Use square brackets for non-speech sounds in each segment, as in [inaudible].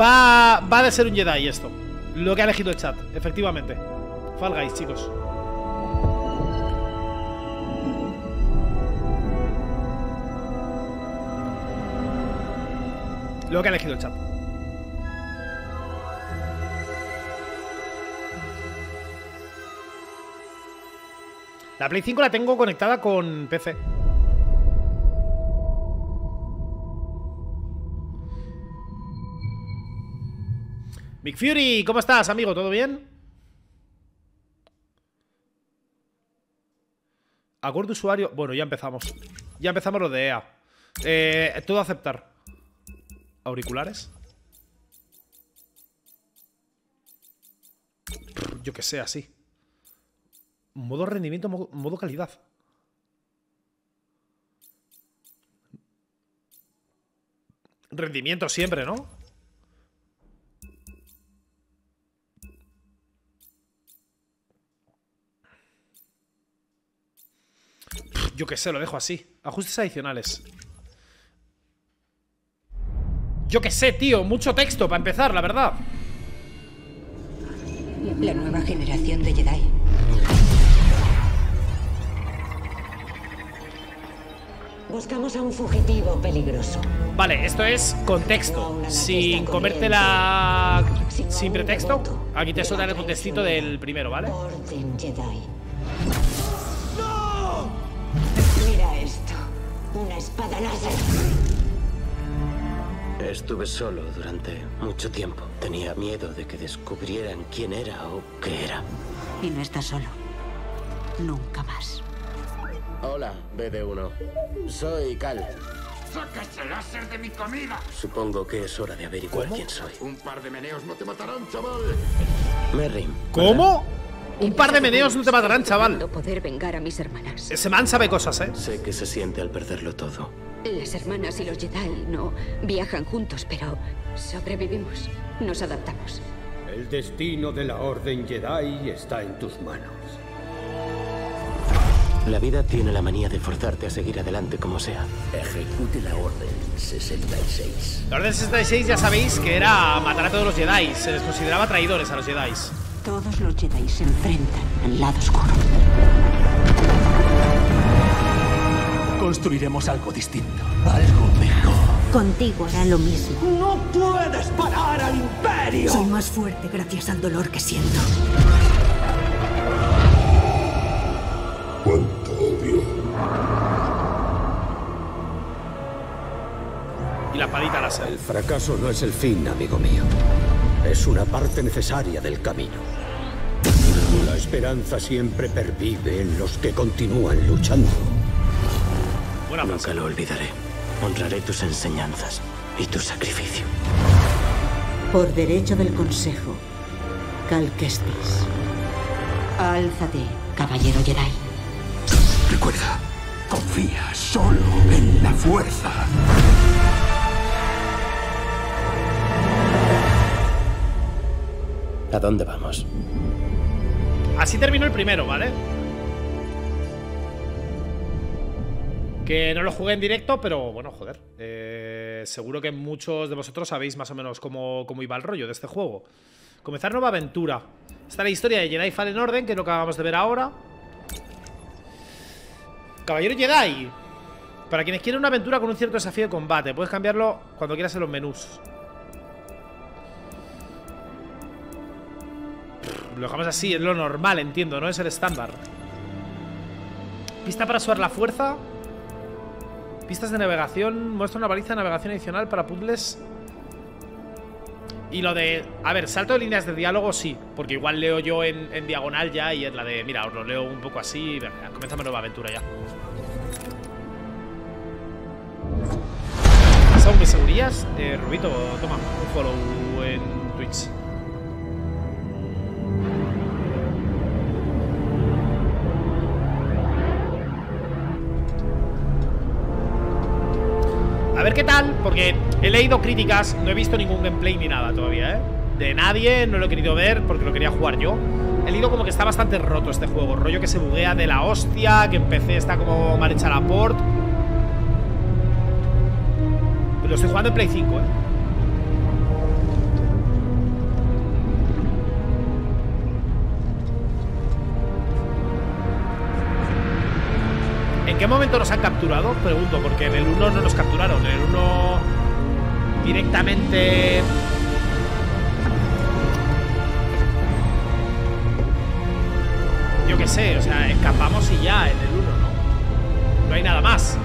Va, va de ser un Jedi esto. Lo que ha elegido el chat, efectivamente. Fall Guys, chicos. Lo que ha elegido el chat. La Play 5 la tengo conectada con PC. Big Fury, ¿cómo estás, amigo? ¿Todo bien? Acuerdo usuario. Bueno, ya empezamos. Ya empezamos lo de EA. Eh, todo aceptar. ¿Auriculares? Yo que sé, así. Modo rendimiento, modo calidad. Rendimiento siempre, ¿no? Yo qué sé, lo dejo así. Ajustes adicionales. Yo qué sé, tío. Mucho texto para empezar, la verdad. La nueva generación de Jedi. Buscamos a un fugitivo peligroso. Vale, esto es contexto. Sin comértela sin pretexto. Aquí te suena el contextito del primero, ¿vale? Orden Jedi. Una espada láser. Estuve solo durante mucho tiempo. Tenía miedo de que descubrieran quién era o qué era. Y no estás solo. Nunca más. Hola, BD1. Soy Cal. ¡Saca ese láser de mi comida! Supongo que es hora de averiguar quién soy. Un par de meneos no te matarán, chaval. Merry. ¿Cómo? Un par de meneos no te matarán, chaval. poder vengar a mis hermanas. Ese man sabe cosas, ¿eh? Sé que se siente al perderlo todo. Las hermanas y los Jedi no viajan juntos, pero sobrevivimos. Nos adaptamos. El destino de la Orden Jedi está en tus manos. La vida tiene la manía de forzarte a seguir adelante como sea. Ejecute la Orden 66. La Orden 66 ya sabéis que era matar a todos los Jedi. Se les consideraba traidores a los Jedi. Todos los Jedi se enfrentan al lado oscuro. Construiremos algo distinto, algo mejor. Contigo hará lo mismo. ¡No puedes parar al Imperio! Soy más fuerte gracias al dolor que siento. Cuánto odio. Y la palita láser. El fracaso no es el fin, amigo mío. Es una parte necesaria del camino. La esperanza siempre pervive en los que continúan luchando. Buena. Nunca lo olvidaré. Honraré tus enseñanzas y tu sacrificio. Por derecho del Consejo, Cal Kestis. Álzate, caballero Jedi. Recuerda, confía solo en la fuerza. ¿A dónde vamos? Así terminó el primero, ¿vale? Que no lo jugué en directo, pero bueno, joder. eh, seguro que muchos de vosotros sabéis más o menos cómo, cómo iba el rollo de este juego. Comenzar nueva aventura. Está la historia de Jedi Fallen Orden, que es lo que acabamos de ver ahora. Caballero Jedi. Para quienes quieren una aventura con un cierto desafío de combate, puedes cambiarlo cuando quieras en los menús. Lo dejamos así, es lo normal, entiendo, ¿no? Es el estándar. Pista para suar la fuerza. Pistas de navegación. Muestra una baliza de navegación adicional para puzzles. Y lo de... A ver, salto de líneas de diálogo sí. Porque igual leo yo en, diagonal ya y es la de... Mira, os lo leo un poco así. Venga, comenzamos nueva aventura ya. ¿Pasado mis segurías? Eh, Rubito, toma, un follow en Twitch. He leído críticas, no he visto ningún gameplay ni nada todavía, ¿eh? De nadie, no lo he querido ver porque lo quería jugar yo. He leído como que está bastante roto este juego, rollo que se buguea de la hostia, que en PC está como mal hecha la port. Pero lo estoy jugando en Play 5, ¿eh? Momento nos han capturado? Pregunto, porque en el 1 no nos capturaron. En el 1 directamente... Yo qué sé, o sea, escapamos y ya en el 1, ¿no? No hay nada más.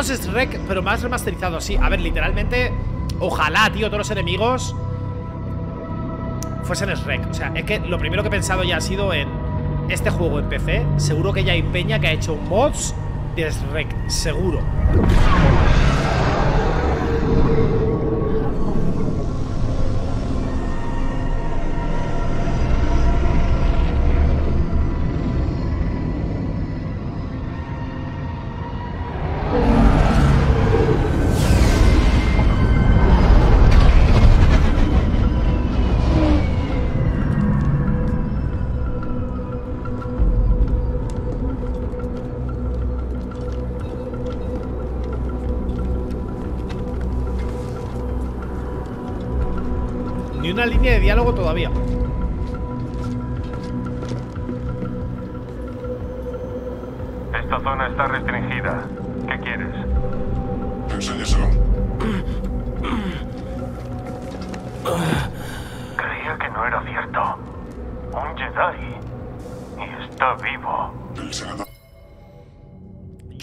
Tipos Shrek, pero más remasterizados, sí. A ver, literalmente, ojalá, tío, todos los enemigos fuesen Shrek. O sea, es que lo primero que he pensado ya ha sido en este juego en PC. Seguro que ya hay peña que ha hecho mods de Shrek, seguro.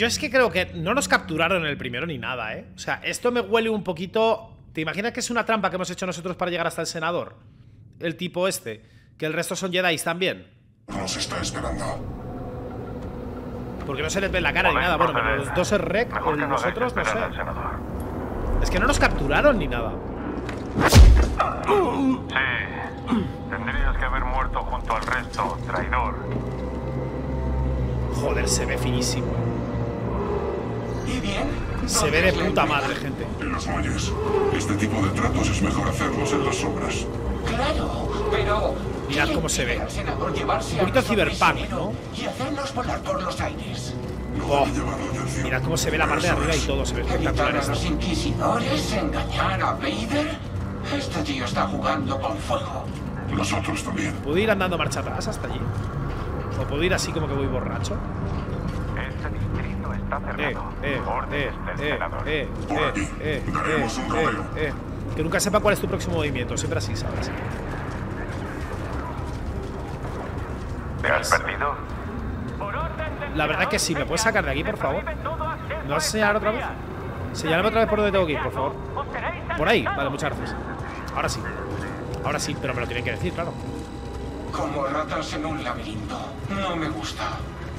Yo es que creo que no nos capturaron en el primero ni nada, ¿eh? O sea, esto me huele un poquito... ¿Te imaginas que es una trampa que hemos hecho nosotros para llegar hasta el senador? El tipo este. Que el resto son Jedi también. nos está esperando. Porque no se les ve la cara ni nada. Bueno, pero los dos es rec, Mejor el nosotros no sé. senador. Es que no nos capturaron ni nada. Sí. Tendrías que haber muerto junto al resto, traidor. Joder, se ve finísimo. ¿Y bien? Se ve de puta madre, gente. En los muelles. Este tipo de tratos es mejor hacerlos en las sombras. Claro, pero... Mirad ¿quién cómo se ve. al senador llevarse Un poquito a nuestro cyberpunk, prisionero ¿no? Y hacernos volar por los aires. Oh. Mirad cómo se ve la parte de arriba y todo. Se ve espectacular ¿Evitar a esto. los inquisidores? ¿Engañar a Vader? Este tío está jugando con fuego. Nosotros también. ¿Puedo ir andando marcha atrás hasta allí? ¿O puedo ir así como que voy borracho? Este está Eh, cerrado. eh, eh, eh, eh, eh, eh, eh, eh, eh. Que nunca sepa cuál es tu próximo movimiento. Siempre así, ¿sabes? ¿Te has perdido? La verdad es que sí. ¿Me puedes sacar de aquí, por favor? ¿Me vas a señalar otra vez? Señálame otra vez por donde tengo que ir, por favor. Por ahí. Vale, muchas gracias. Ahora sí. Ahora sí, pero me lo tienen que decir, claro. Como ratas en un laberinto. No me gusta.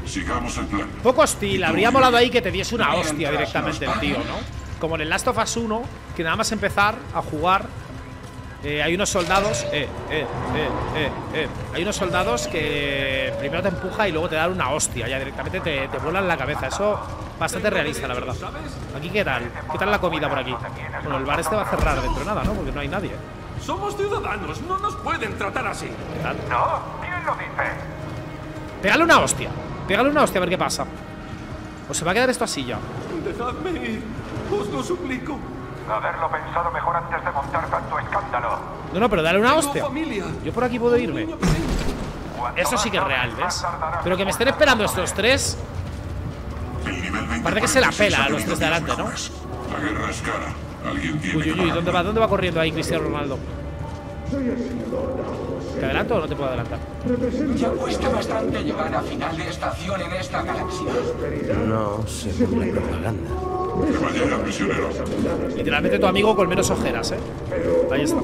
Sigamos el plan. Poco hostil, habría molado ahí que te diese una hostia directamente el tío, ¿no? Como en el Last of Us 1, que nada más empezar a jugar, eh, hay unos soldados, eh, eh, eh, eh, eh, hay unos soldados que primero te empuja y luego te dan una hostia, ya directamente te, te vuelan la cabeza. Eso bastante realista, la verdad. Aquí, ¿qué tal? ¿Qué tal la comida por aquí? Bueno, el bar este va a cerrar dentro de nada, ¿no? Porque no hay nadie. Somos ciudadanos, no nos pueden tratar así. ¿Qué tal? No, ¿quién lo dice? Pégale una hostia. Pégale una hostia a ver qué pasa. O se va a quedar esto así ya. Dejadme ir, os lo suplico. Haberlo pensado mejor antes de montar tanto escándalo. No, no, pero dale una hostia. Yo por aquí puedo irme. Eso sí que es real, ¿ves? Pero que me estén esperando estos tres. El nivel 20 Parece que se la 46 pela a los tres de adelante, ¿no? La guerra es cara. Alguien tiene Uy, uy, uy. ¿dónde va, ¿dónde va corriendo ahí Cristiano Ronaldo? ¿Te adelanto o no te puedo adelantar? Ya cuesta bastante llegar a final de estación en esta galaxia. No, según la propaganda. Que vaya prisionero. Literalmente tu amigo con menos ojeras, ¿eh? Ahí está. No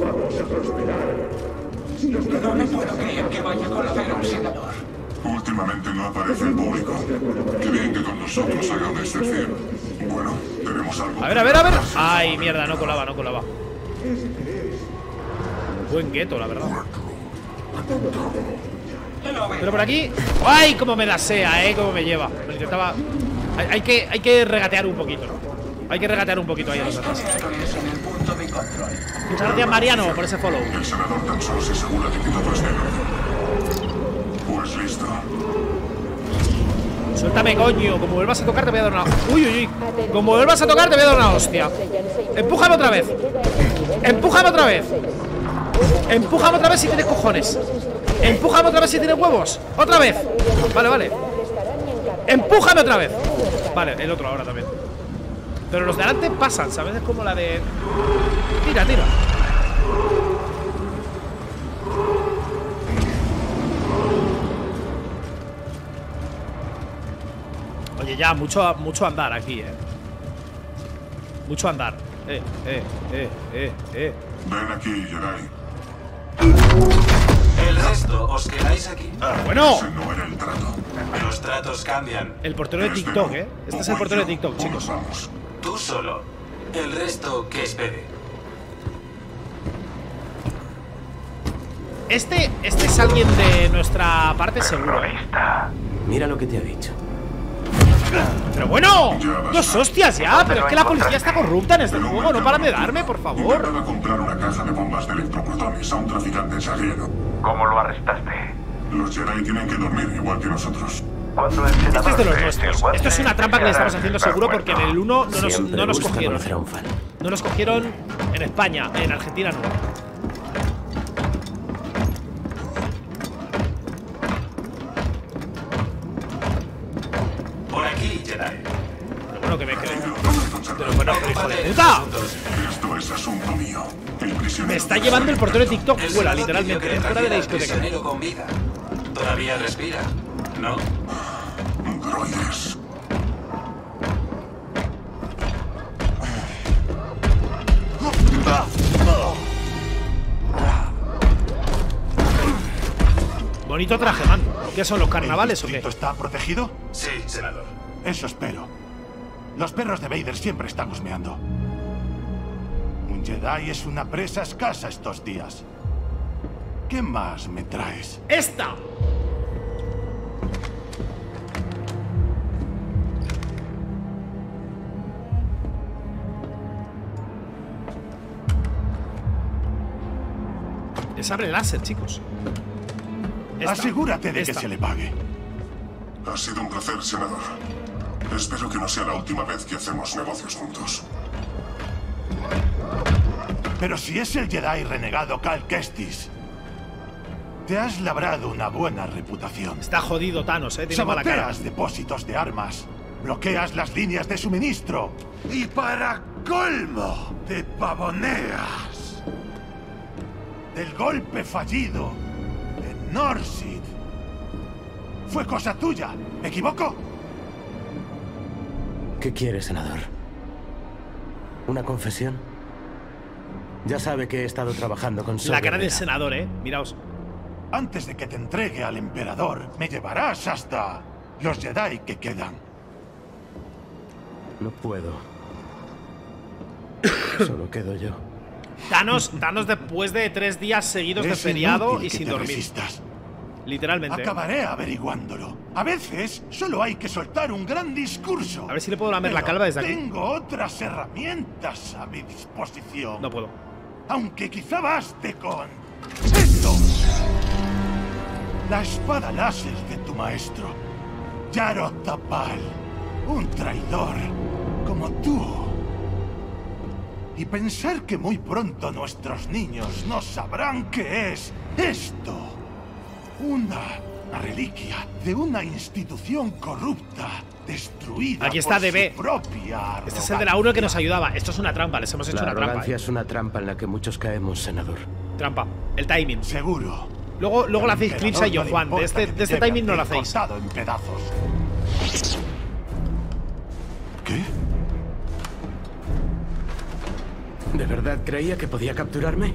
me puedo creer que vaya a conocer a un senador. Últimamente no aparece en público. Qué bien que con nosotros haga una excepción. Bueno, tenemos algo. A ver, a ver, a ver. Ay, mierda, no colaba, no colaba. Buen gueto, la verdad. Pero por aquí. ¡Ay! Cómo me da sea, eh. Cómo me lleva. Lo intentaba. Hay, hay que, hay que regatear un poquito. Hay que regatear un poquito ahí a los demás. Muchas gracias, Mariano, por ese follow. Pues listo. Suéltame, coño. Como vuelvas a tocar, te voy a dar una. Uy, uy, uy. Como vuelvas a tocar, te voy a dar una hostia. Empújame otra vez. Empújame otra vez. Empújame otra vez si tienes cojones. Empújame otra vez si tienes huevos. Otra vez. Vale, vale. Empújame otra vez. Vale, el otro ahora también. Pero los de adelante pasan, ¿sabes? Es como la de. Tira, tira. Oye, ya, mucho, mucho andar aquí, eh. Mucho andar. Eh, eh, eh, eh, eh. Ven aquí, Jedi. El resto os quedáis aquí. Bueno, Ese no era el trato. Los tratos cambian. el portero de TikTok, eh. Este es el portero de TikTok, chicos. Vamos. Tú solo. El resto que espere. Este, este es alguien de nuestra parte seguro, eh. Mira lo que te ha dicho. Pero bueno, dos hostias ya. Pero es que la policía está corrupta en este juego. No paran de darme, por favor. Intentaba comprar una caja de bombas de electroprotones a un traficante sahariano. ¿Cómo lo arrestaste? Los Jedi tienen que dormir igual que nosotros. Este es de los nuestros. guante, Esto es una trampa que le estamos haciendo seguro porque en el 1 no nos, no nos cogieron. No nos cogieron en España, en Argentina no. Por aquí, Jedi. Bueno, que me. Pero Pero bueno, hijo de puta. Esto es asunto mío. Me está llevando el portero de TikTok pidió literalmente, fuera de la discoteca. con vida. Todavía respira. ¿No? Droides. Bonito traje, man. ¿Qué son los carnavales o qué? está protegido? Sí, senador. Eso espero. Los perros de Vader siempre están husmeando. Un Jedi es una presa escasa estos días. ¿Qué más me traes? ¡Esta! Es abre láser, chicos. Esta. Asegúrate de Esta. que se le pague. Ha sido un placer, senador. Espero que no sea la última vez que hacemos negocios juntos. Pero si es el Jedi renegado Cal Kestis, te has labrado una buena reputación. Está jodido Thanos, eh. Tiene mala cara. Saboteas depósitos de armas, bloqueas las líneas de suministro y para colmo te pavoneas del golpe fallido en Norsid. Fue cosa tuya, ¿me equivoco? ¿Qué quiere, senador? ¿Una confesión? Ya sabe que he estado trabajando con La Saw cara del senador, eh. Miraos. Antes de que te entregue al emperador, me llevarás hasta los Jedi que quedan. No puedo. Solo quedo yo. Thanos, Thanos después de tres días seguidos de Es feriado inútil y sin dormir. resistas. Literalmente. Acabaré averiguándolo. A veces solo hay que soltar un gran discurso. A ver si le puedo lamer la calva desde aquí. Tengo otras herramientas a mi disposición. No puedo. Aunque quizá baste con esto. La espada láser de tu maestro, Yarot Tapal, un traidor como tú. Y pensar que muy pronto nuestros niños no sabrán qué es esto. Una reliquia de una institución corrupta, destruida Aquí está por DB. su propia Este es el de la 1 que nos ayudaba. Esto es una trampa, les hemos hecho La una trampa. arrogancia eh. es una trampa en la que muchos caemos, senador. Trampa. El timing. Seguro. Luego, luego lo Al hacéis Clipsa y yo, Juan. De este, de este timing no lo hacéis. cortado en pedazos. ¿Qué? ¿De verdad creía que podía capturarme?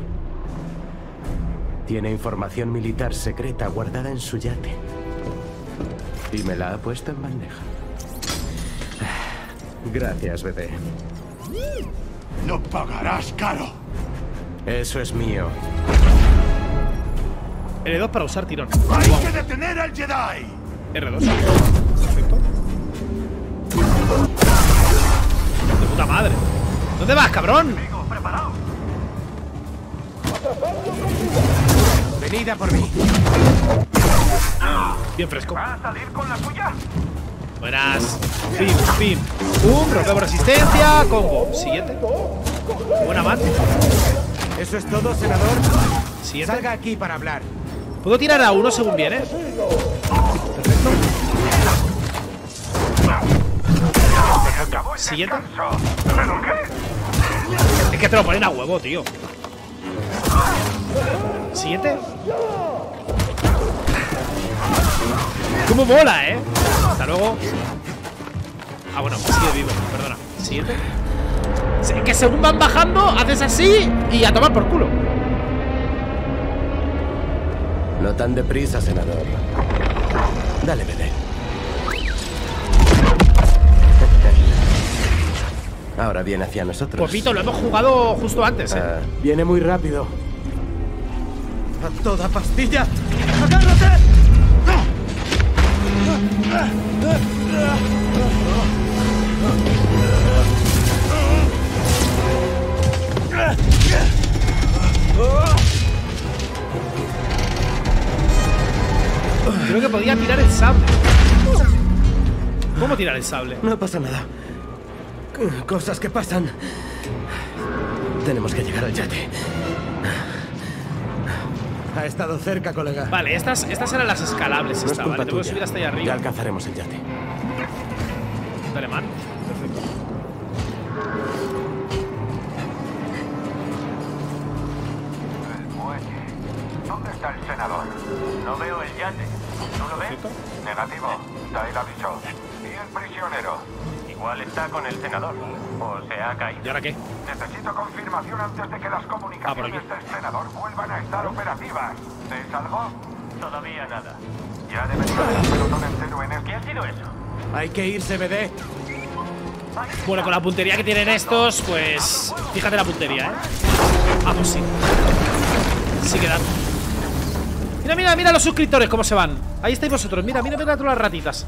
Tiene información militar secreta guardada en su yate. Y me la ha puesto en bandeja. Gracias, bebé. Lo pagarás caro. Eso es mío. L2 para usar tirón. ¡Hay que detener al Jedi! R2. Perfecto. De puta madre. ¿Dónde vas, cabrón? Venida por mí. Bien fresco. ¿Va a salir con la suya? Buenas. Pim, pim. Pum, rompemos resistencia. Combo. Siguiente. Buena man. ¿Eso es todo, senador? Siguiente. Salga aquí para hablar. Puedo tirar a uno según viene. Perfecto. Siguiente. Es que te lo ponen a huevo, tío. Siguiente. ¿Cómo mola, eh? Hasta luego. Ah, bueno, sigue vivo, perdona. Sí, Que según van bajando, haces así y a tomar por culo. No tan deprisa, senador. Dale, bebé. Ahora viene hacia nosotros. Popito, lo hemos jugado justo antes, eh. Ah, viene muy rápido. ¡A toda pastilla! ¡Agárrate! Creo que podía tirar el sable. ¿Cómo tirar el sable? No pasa nada. Cosas que pasan. Tenemos que llegar al yate. Ha estado cerca, colega. Vale, estas, estas eran las escalables. No es Esta, culpa vale, tengo que subir hasta allá Ya arriba. alcanzaremos el yate. Dale, man. Perfecto. El muelle. ¿Dónde está el senador? No veo el yate. ¿Tú lo ves? Negativo. Da el aviso. ¿Y el prisionero? Igual está con el senador. O se ha caído. ¿Y ahora qué? Necesito confirmación antes de que las Ah, por aquí. del senador vuelvan a estar operativas. ¿Ves algo? Todavía nada. Ya debería haber un pelotón entero en el... ¿Qué ha sido eso? Hay que irse, bebé. Bueno, con la puntería que tienen estos, pues. Fíjate la puntería, ¿eh? Ah, pues sí. Sí que dan. Mira, mira, mira los suscriptores cómo se van. Ahí estáis vosotros. Mira, mira, mira todas las ratitas.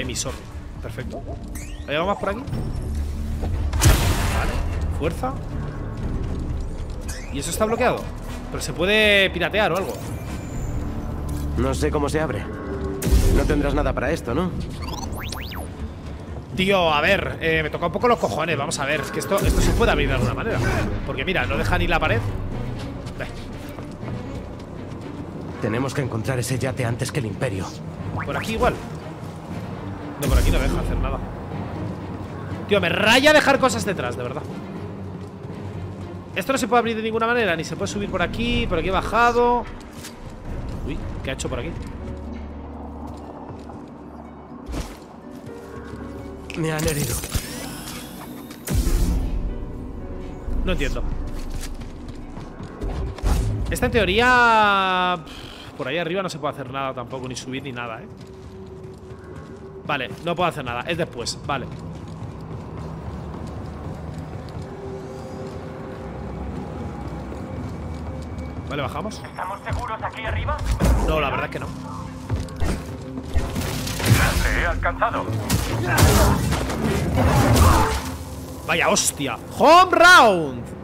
Emisor. Perfecto. ¿Hay algo más por aquí? Vale. Fuerza. ¿Y eso está bloqueado? Pero se puede piratear o algo. No sé cómo se abre. No tendrás nada para esto, ¿no? Tío, a ver, eh, me toca un poco los cojones. Vamos a ver, es que esto, esto se puede abrir de alguna manera. Porque mira, no deja ni la pared. Tenemos que encontrar ese yate antes que el Imperio. Por aquí igual. No, por aquí no deja hacer nada. Tío, me raya dejar cosas detrás, de verdad. Esto no se puede abrir de ninguna manera, ni se puede subir por aquí, por aquí he bajado. Uy, ¿qué ha hecho por aquí? Me han herido. No entiendo. Esta en teoría... Por ahí arriba no se puede hacer nada tampoco, ni subir ni nada, ¿eh? Vale, no puedo hacer nada, es después, vale. Vale, bajamos ¿Estamos seguros aquí arriba? No, la verdad es que no. He alcanzado. Vaya hostia. Home round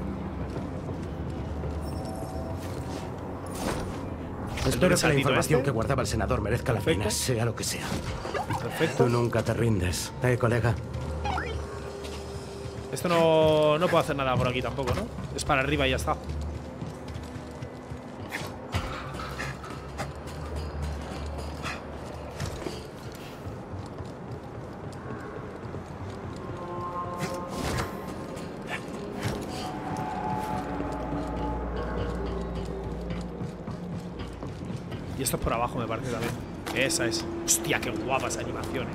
Espero que la información este. que guardaba el senador merezca la Perfecto. pena, sea lo que sea. Perfecto Tú nunca te rindes, ¿eh, colega? Esto no, no puedo hacer nada por aquí tampoco, ¿no? Es para arriba y ya está Esa es. Hostia, qué guapa esa animación, eh.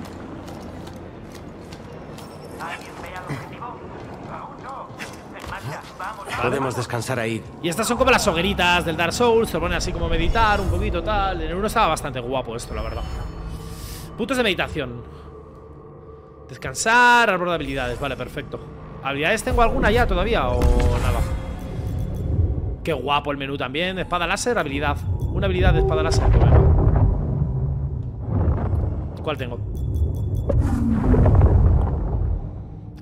Podemos descansar ahí. Y estas son como las hogueritas del Dark Souls. Se ponen así como meditar, un poquito tal. En el uno estaba bastante guapo esto, la verdad. Puntos de meditación. Descansar, árbol de habilidades. Vale, perfecto. ¿Habilidades tengo alguna ya todavía o nada? Qué guapo el menú también. Espada láser, habilidad. Una habilidad de espada láser. ¿Cuál tengo?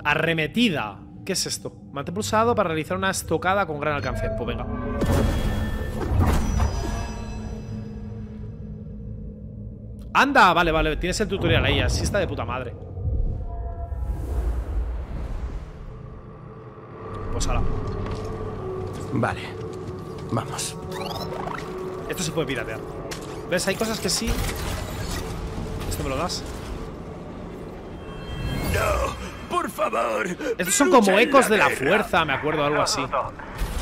Arremetida. ¿Qué es esto? Mantén pulsado para realizar una estocada con gran alcance. Pues venga. Anda, vale, vale. Tienes el tutorial ahí. Así está de puta madre. Pues ala. Vale. Vamos. Esto se puede piratear. ¿Ves? Hay cosas que sí. ¿Esto me lo das? No, por favor. Estos son como ecos de la fuerza, me acuerdo, algo así.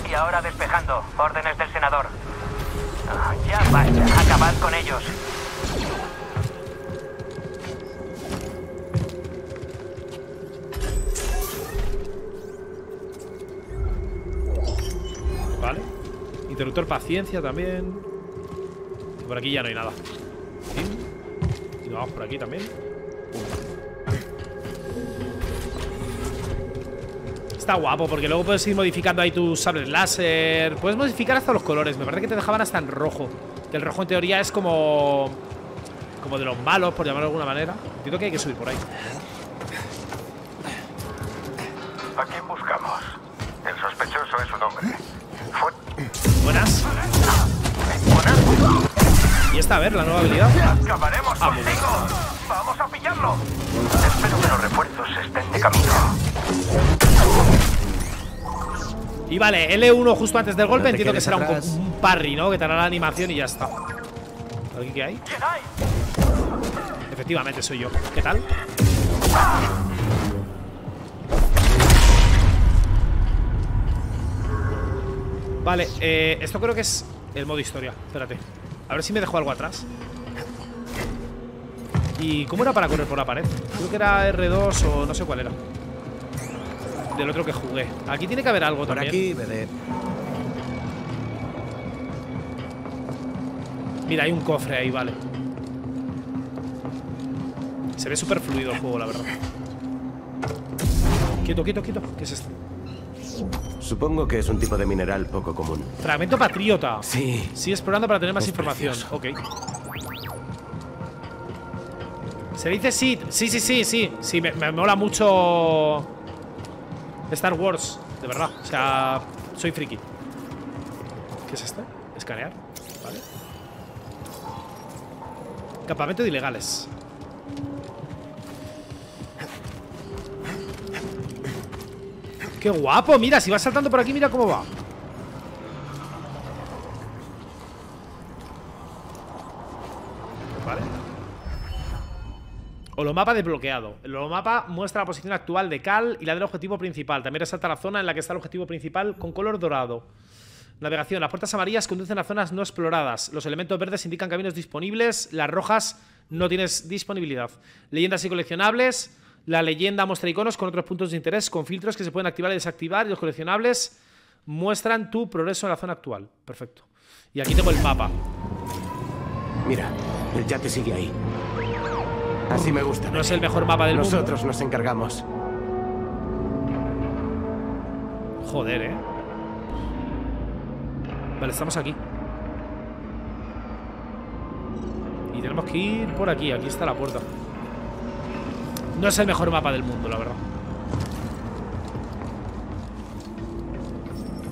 Y ahora despejando. Órdenes del senador. Ah, Ya vaya, acabad con ellos. Vale. Interruptor paciencia también. Y por aquí ya no hay nada. Vamos por aquí también. Está guapo porque luego puedes ir modificando ahí tus sables láser. Puedes modificar hasta los colores. Me parece que te dejaban hasta en rojo. Que el rojo en teoría es como. Como de los malos, por llamarlo de alguna manera. Entiendo que hay que subir por ahí. Y esta, a ver, la nueva habilidad. ¡Acabaremos contigo! ¡Vamos a pillarlo! Espero que los refuerzos estén de camino. Y vale, L1 justo antes del golpe, No entiendo que será un, un parry, ¿no? Que te hará la animación y ya está. ¿Aquí qué hay? Efectivamente, soy yo. ¿Qué tal? Vale, eh, esto creo que es el modo historia. Espérate. A ver si me dejo algo atrás. ¿Y cómo era para correr por la pared? Creo que era R2 o no sé cuál era. Del otro que jugué. Aquí tiene que haber algo Por también. aquí, BD. Mira, hay un cofre ahí, vale. Se ve súper fluido el juego, la verdad. Quieto, quieto, quieto. ¿Qué es esto? Supongo que es un tipo de mineral poco común. Fragmento patriota. Sí. Sigue explorando para tener más Es información. precioso. Ok. Se dice sí. Sí, sí, sí, sí. Sí, me, me mola mucho. Star Wars, de verdad. O sea, soy friki. ¿Qué es esto? Escanear. Vale. Campamento de ilegales. ¡Qué guapo! Mira, si vas saltando por aquí, mira cómo va. Vale. Holomapa desbloqueado. El holomapa muestra la posición actual de Cal y la del objetivo principal. También resalta la zona en la que está el objetivo principal con color dorado. Navegación. Las puertas amarillas conducen a zonas no exploradas. Los elementos verdes indican caminos disponibles. Las rojas no tienes disponibilidad. Leyendas y coleccionables. La leyenda muestra iconos con otros puntos de interés, con filtros que se pueden activar y desactivar. Y los coleccionables muestran tu progreso en la zona actual. Perfecto. Y aquí tengo el mapa. Mira, el yate sigue ahí. Así me gusta. No es el mejor mapa del mundo. Nosotros nos encargamos. Joder, eh. Vale, estamos aquí. Y tenemos que ir por aquí. Aquí está la puerta. No es el mejor mapa del mundo, la verdad.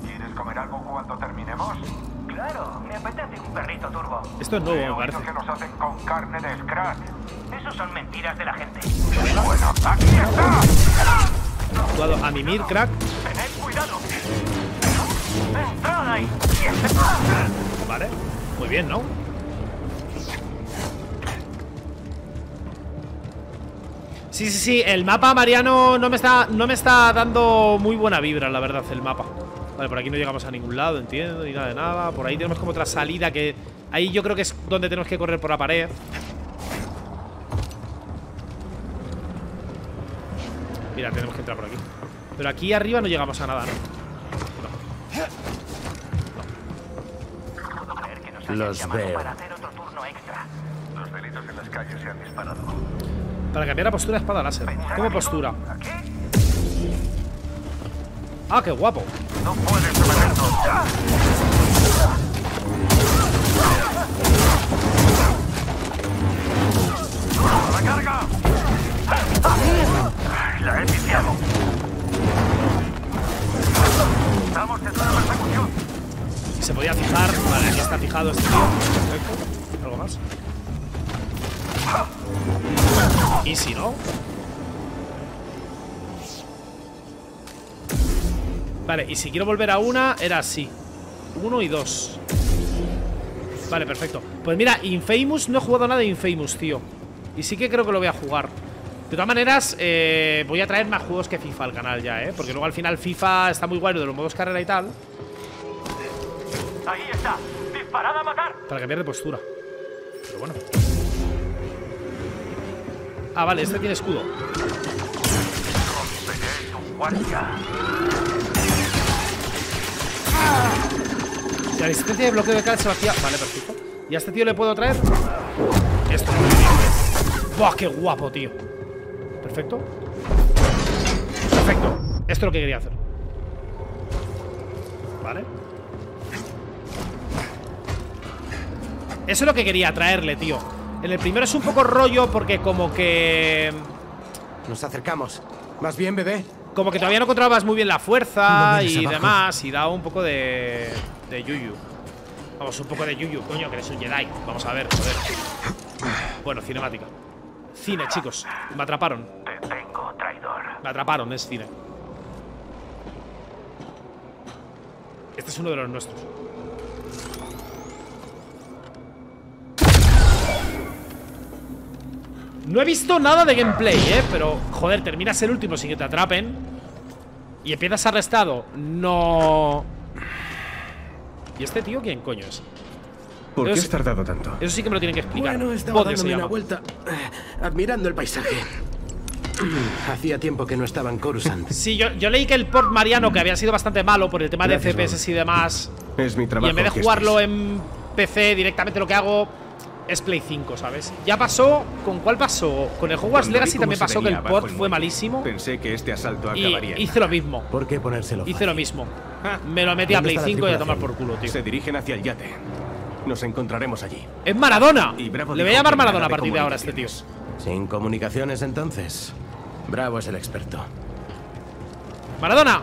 ¿Quieres comer algo cuando terminemos? Claro, me apetece un perrito turbo. Esto es nuevo, me parece. que los hacen con carne de Scrat. Eso son mentiras de la gente. Bueno, aquí está. Jugado a mimir, crack. Tened cuidado. Entrad ahí. Vale. Muy bien, ¿no? Sí, sí, sí. El mapa, Mariano, no me está, no me está dando muy buena vibra, la verdad, el mapa. Vale, por aquí no llegamos a ningún lado, entiendo, ni nada de nada. Por ahí tenemos como otra salida que Ahí yo creo que es donde tenemos que correr por la pared. Mira, tenemos que entrar por aquí. Pero aquí arriba no llegamos a nada, ¿no? Los veo. Para hacer otro turno extra. Los delitos en las calles se han disparado. Para cambiar la postura de espada láser. ¿Cómo postura? Ah, qué guapo. No puedes someternos. ¡A la carga! La he piciado. Estamos en una persecución. Se podía fijar. Vale, aquí está fijado este tío. Perfecto. ¿Algo más? Easy, ¿no? Vale, y si quiero volver a una, era así. Uno y dos. Vale, perfecto. Pues mira, Infamous, no he jugado nada de Infamous, tío. Y sí que creo que lo voy a jugar. De todas maneras, eh, voy a traer más juegos que FIFA al canal ya, ¿eh? Porque luego al final FIFA está muy bueno de los modos carrera y tal. Ahí está. Disparad a matar. Para cambiar de postura. Pero bueno. Ah, vale, este tiene escudo. Y la resistencia de bloqueo de cara se vacía. Vale, perfecto. ¿Y a este tío le puedo traer? Esto que quería. ¡Buah, qué guapo, tío! Perfecto. Perfecto. Esto es lo que quería hacer. Vale. Eso es lo que quería traerle, tío. En el primero es un poco rollo porque como que... Nos acercamos. Más bien, bebé. Como que todavía no controlabas muy bien la fuerza No y abajo. demás. Y da un poco de. de Yuyu. Vamos, un poco de Yuyu, coño, que eres un Jedi. Vamos a ver, joder. Bueno, cinemática. Cine, chicos. Me atraparon. Te tengo, traidor. Me atraparon, es cine. Este es uno de los nuestros. No he visto nada de gameplay, ¿eh? Pero, joder, terminas el último sin que te atrapen Y empiezas arrestado No... ¿Y este tío quién coño es? ¿Por qué Eso has sí- tardado tanto? Eso sí que me lo tienen que explicar Bueno, estaba se dándome una vuelta, eh, admirando el paisaje. [clears throat] Hacía tiempo que no estaba en Coruscant. [laughs] Sí, yo, yo leí que el port mariano Que había sido bastante malo por el tema Gracias, de FPS y demás Es mi Y trabajo. en vez de jugarlo estés. en PC directamente lo que hago es Play 5, ¿sabes? Ya pasó, ¿con cuál pasó? Con el Hogwarts Cuando Legacy también pasó que el port el fue malísimo Pensé que este asalto acabaría. hice lo mismo. ¿Por qué ponérselo Hice fácil? lo mismo. Me lo metí a ¿Dónde Play está la 5 y a tomar por culo, tío. Se dirigen hacia el yate. Nos encontraremos allí. ¡Es Maradona! Y Bravo Le voy a llamar Maradona a partir de ahora a este tío. Sin comunicaciones entonces. Bravo es el experto. ¡Maradona!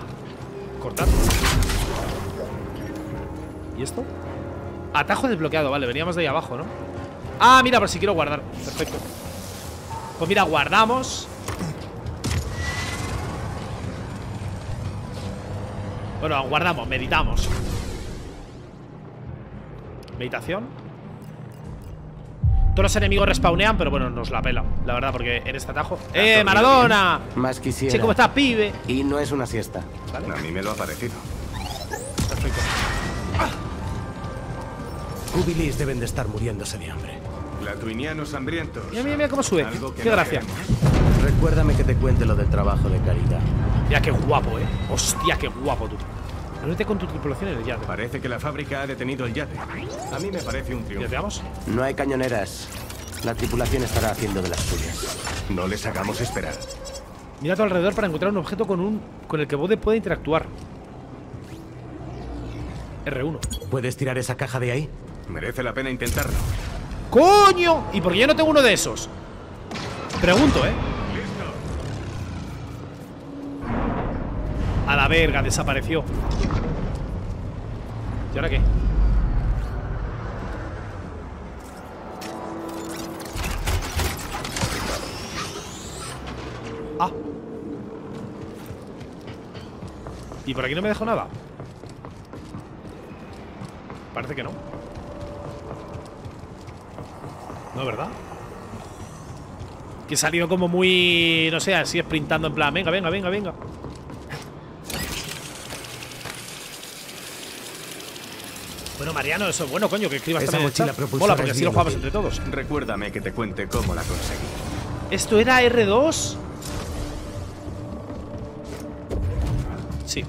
Cortar. ¿Y esto? Atajo desbloqueado, vale, veníamos de ahí abajo, ¿no? Ah, mira, por si quiero guardar. Perfecto. Pues mira, guardamos. Bueno, guardamos, meditamos. Meditación. Todos los enemigos respawnean, pero bueno, nos la pela, la verdad, porque en este atajo. ¡Eh, Maradona! Más quisiera. Che, ¿cómo estás, pibe? Y no es una siesta. A mí me lo ha parecido. Perfecto. Jubilees deben de estar muriéndose de hambre. Latuinianos hambrientos. Mira, mira, mira cómo sube. Qué no gracia. queremos. Recuérdame que te cuente lo del trabajo de caridad. Mira qué guapo, eh. Hostia, qué guapo tú. Reúnete con tu tripulación en el yate. Parece que la fábrica ha detenido el yate. A mí me parece un triunfo. ¿Yateamos? No hay cañoneras. La tripulación estará haciendo de las suyas. No les hagamos esperar. Mira a tu alrededor para encontrar un objeto con un con el que Bode pueda interactuar. R1. ¿Puedes tirar esa caja de ahí? Merece la pena intentarlo. ¡Coño! ¿Y por qué no tengo uno de esos? Pregunto, ¿eh? A la verga, desapareció. ¿Y ahora qué? Ah. ¿Y por aquí no me dejó nada? Parece que no. No, ¿verdad? Que he salido como muy... No sé, así sprintando en plan Venga, venga, venga, venga Bueno, Mariano, eso es bueno, coño, que escribas el mochila Mola, porque así lo jugamos entre todos. Recuérdame que te cuente cómo la conseguí. ¿Esto era R2? Sí.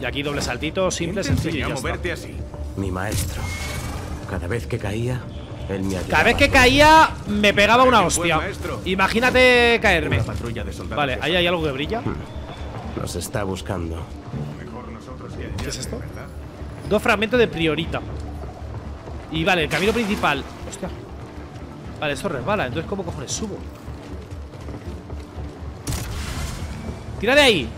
Y aquí doble saltito, simple, ¿Quién te sencillo y ya está. moverte así? Mi maestro. Cada vez que caía, él me ayudaba. Cada vez que caía, me pegaba una hostia. Imagínate caerme. Vale, ahí hay algo que brilla. Nos está buscando. ¿Qué es esto? Dos fragmentos de priorita. Y vale, el camino principal. Hostia. Vale, esto resbala. Entonces, ¿cómo cojones subo? ¡Tira de ahí!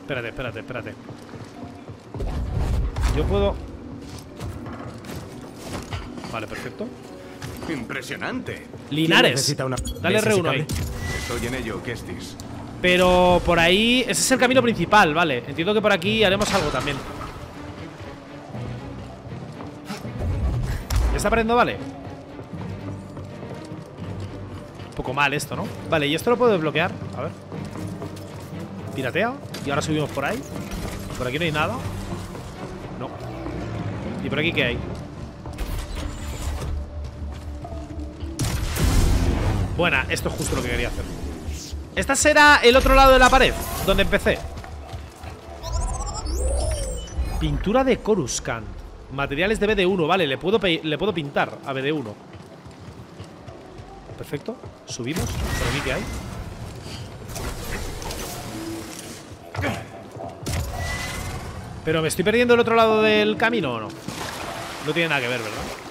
Espérate, espérate, espérate. Yo puedo. Vale, perfecto. Impresionante. Linares. necesita una- Dale ¿Ves ese R1 ahí. Estoy en ello, Kestis. Pero por ahí. Ese es el camino principal, vale. Entiendo que por aquí haremos algo también. ¿Ya está aprendiendo, vale? Un poco mal esto, ¿no? Vale, y esto lo puedo desbloquear. A ver. Piratea. Y ahora subimos por ahí. Por aquí no hay nada. No. ¿Y por aquí qué hay? Buena, esto es justo lo que quería hacer. Este será el otro lado de la pared, donde empecé. Pintura de Coruscant. Materiales de BD1, vale, le puedo, le puedo pintar a BD1. Perfecto, subimos. ¿Por aquí qué hay? Pero me estoy perdiendo el otro lado del camino o no? No tiene nada que ver, ¿verdad?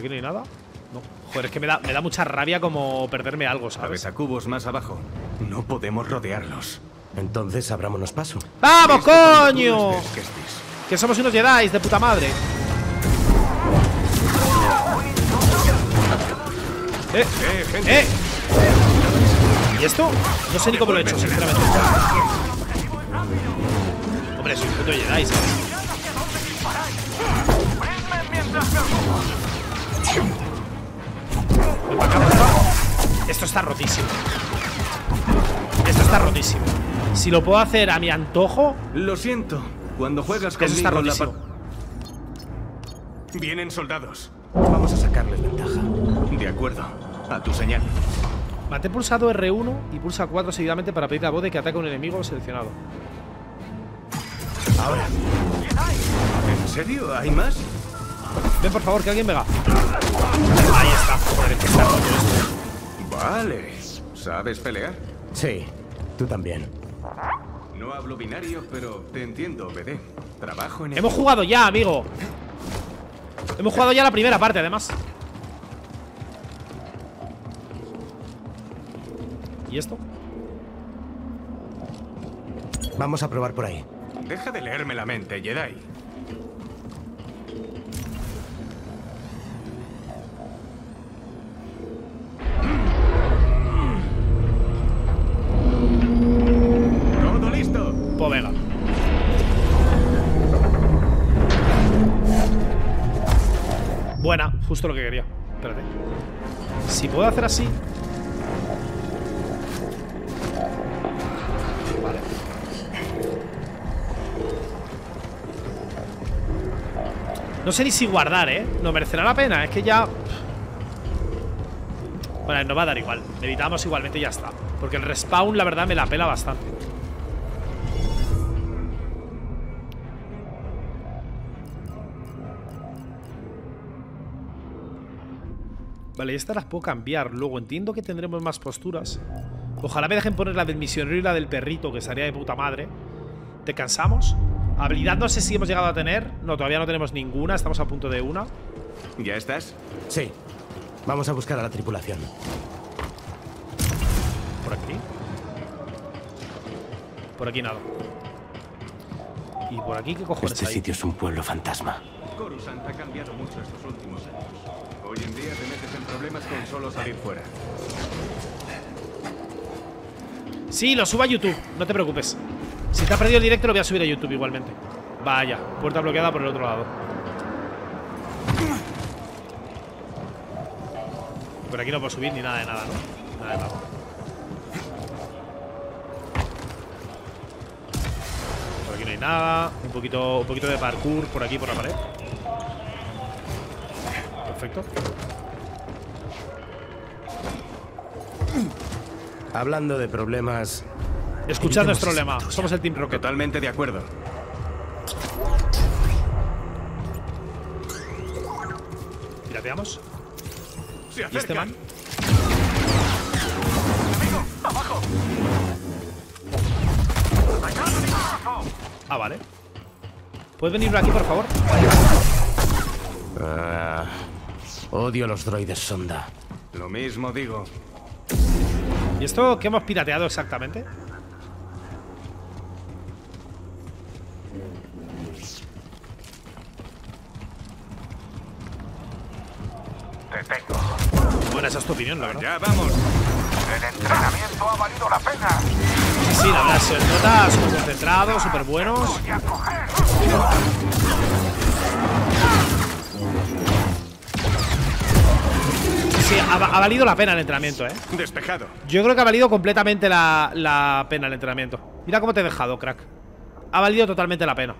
Aquí no hay nada? No. Joder, es que me da, me da mucha rabia como perderme algo, ¿sabes? A cubos más abajo. No podemos rodearlos. Entonces abrámonos paso. ¡Vamos, tú coño! Que somos unos Jedi de puta madre. Eh, ¡Eh, gente! eh. ¿Y esto? No sé ni cómo lo he hecho, sinceramente. Hombre, soy un puto Jedi, ¿sabes? Acá. Esto está rotísimo. Esto está rotísimo. Si lo puedo hacer a mi antojo, Lo siento. Cuando juegas Eso está la rotísimo. Vienen soldados. Vamos a sacarles ventaja. De acuerdo. A tu señal. Mantén pulsado R1 y pulsa 4 seguidamente para pedir a Bode que ataque a un enemigo seleccionado. Ahora. ¿En serio? ¿Hay más? Ven, por favor, que alguien me haga. Ahí está. Joder, es que está roto esto. Vale. ¿Sabes pelear? Sí, tú también. No hablo binario, pero te entiendo, BD. Trabajo en Hemos jugado ya, amigo. Hemos jugado ya la primera parte, además. ¿Y esto? Vamos a probar por ahí. Deja de leerme la mente, Jedi. Justo lo que quería. Espérate. Si puedo hacer así. Vale. No sé ni si guardar, ¿eh? No merecerá la pena, es que ya. Bueno, nos va a dar igual. Evitamos igualmente y ya está. Porque el respawn, la verdad, me la pela bastante. Vale, estas las puedo cambiar. Luego entiendo que tendremos más posturas. Ojalá me dejen poner la del misionero y la del perrito, que estaría de puta madre. ¿Te cansamos? Habilidad no sé si hemos llegado a tener. No, todavía no tenemos ninguna. Estamos a punto de una. ¿Ya estás? Sí. Vamos a buscar a la tripulación. Por aquí. Por aquí nada. ¿Y por aquí qué cojones Este hay? sitio es un pueblo fantasma. Coruscant ha cambiado mucho estos últimos años. Hoy en día te metes en problemas con solo salir fuera. Sí, lo subo a YouTube, no te preocupes. Si te has perdido el directo, lo voy a subir a YouTube igualmente. Vaya, puerta bloqueada por el otro lado. Por aquí no puedo subir ni nada de nada, ¿no? Nada de nada. Por aquí no hay nada. Un poquito, un poquito de parkour por aquí, por la pared. Perfecto. Hablando de problemas. Escuchad nuestro lema. Somos el Team Rocket. Totalmente de acuerdo. Pirateamos. Se ¿Y este man? ¡Abajo! Ah, vale. ¿Puedes venir aquí, por favor? Ah, odio los droides sonda. Lo mismo digo. ¿Y esto qué hemos pirateado exactamente? Te tengo. Bueno, esa es tu opinión, la verdad. Ya vamos. El entrenamiento ha valido la pena. Sí, sí, la verdad, se nota súper concentrados, súper buenos. Sí, ha, ha valido la pena el entrenamiento, ¿eh? Despejado. Yo creo que ha valido completamente la, la pena el entrenamiento. Mira cómo te he dejado, crack. Ha valido totalmente la pena.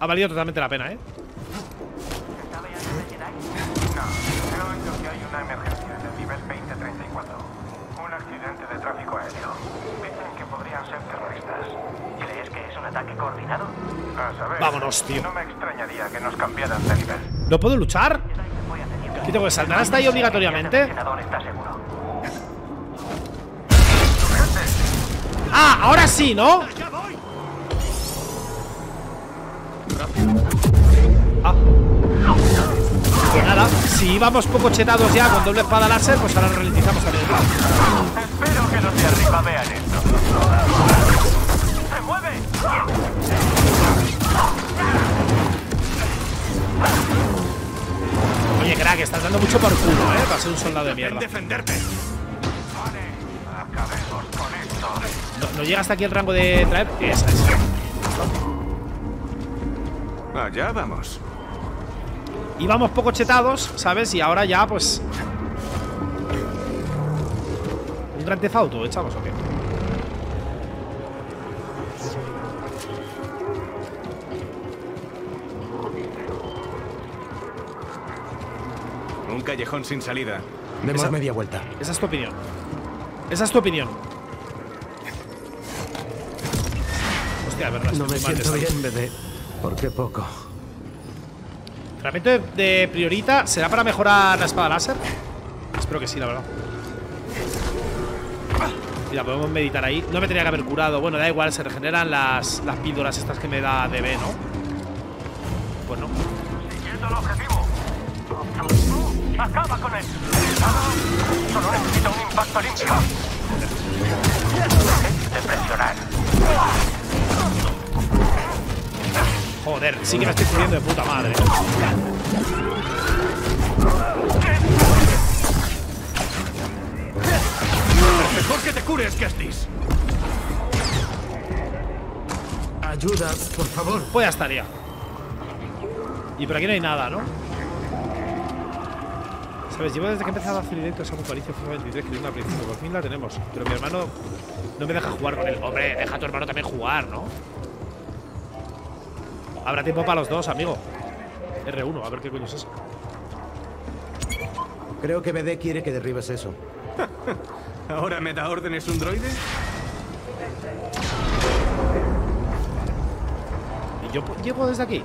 Ha valido totalmente la pena, ¿eh? No, he oído que hay una emergencia en el nivel 2034. Un accidente de tráfico aéreo. Dicen que podrían ser terroristas. ¿Crees que es un ataque coordinado? A saber. Vámonos, tío. No me extrañaría que nos cambiaran de nivel. ¿No puedo luchar? ¿Qué tengo que saltar hasta ahí obligatoriamente? Ah, ahora sí, ¿no? Ah. Pues nada, si íbamos poco chetados ya con doble espada láser, pues ahora ralentizamos también. Espero que los de arriba vean esto. Oye, crack, estás dando mucho por culo, ¿eh? Para ser un soldado de mierda. No, no llega hasta aquí el rango de traer. Esa es. Allá vamos. Íbamos poco chetados, ¿sabes? Y ahora ya, pues. ¿Un gran Theft Auto echamos o qué? Callejón sin salida. Demos Esa- media vuelta. Esa es tu opinión. Esa es tu opinión. Hostia, verdad. No me siento bien, bebé. ¿Por qué poco? ¿Tratamiento de, de priorita será para mejorar la espada láser? Espero que sí, la verdad. Mira, podemos meditar ahí. No me tenía que haber curado. Bueno, da igual, se regeneran las, las píldoras estas que me da DB, ¿no? Pues no. Acaba con él. Solo necesita un impacto limpio. De presionar. Joder, sí que me estoy cubriendo de puta madre. Mejor que te cures, Kestis. Ayuda, por favor. Pues ya estaría. Y por aquí no hay nada, ¿no? ¿Sabes? Llevo desde que he empezado a hacer directos a Apocalipsis FIFA 23 queriendo una Play 5. Por fin la tenemos. Pero mi hermano no me deja jugar con él. Hombre, deja a tu hermano también jugar, ¿no? Habrá tiempo para los dos, amigo. R1, a ver qué coño es eso. Creo que BD quiere que derribes eso. [laughs] ¿Ahora me da órdenes un droide? ¿Y yo llego desde aquí?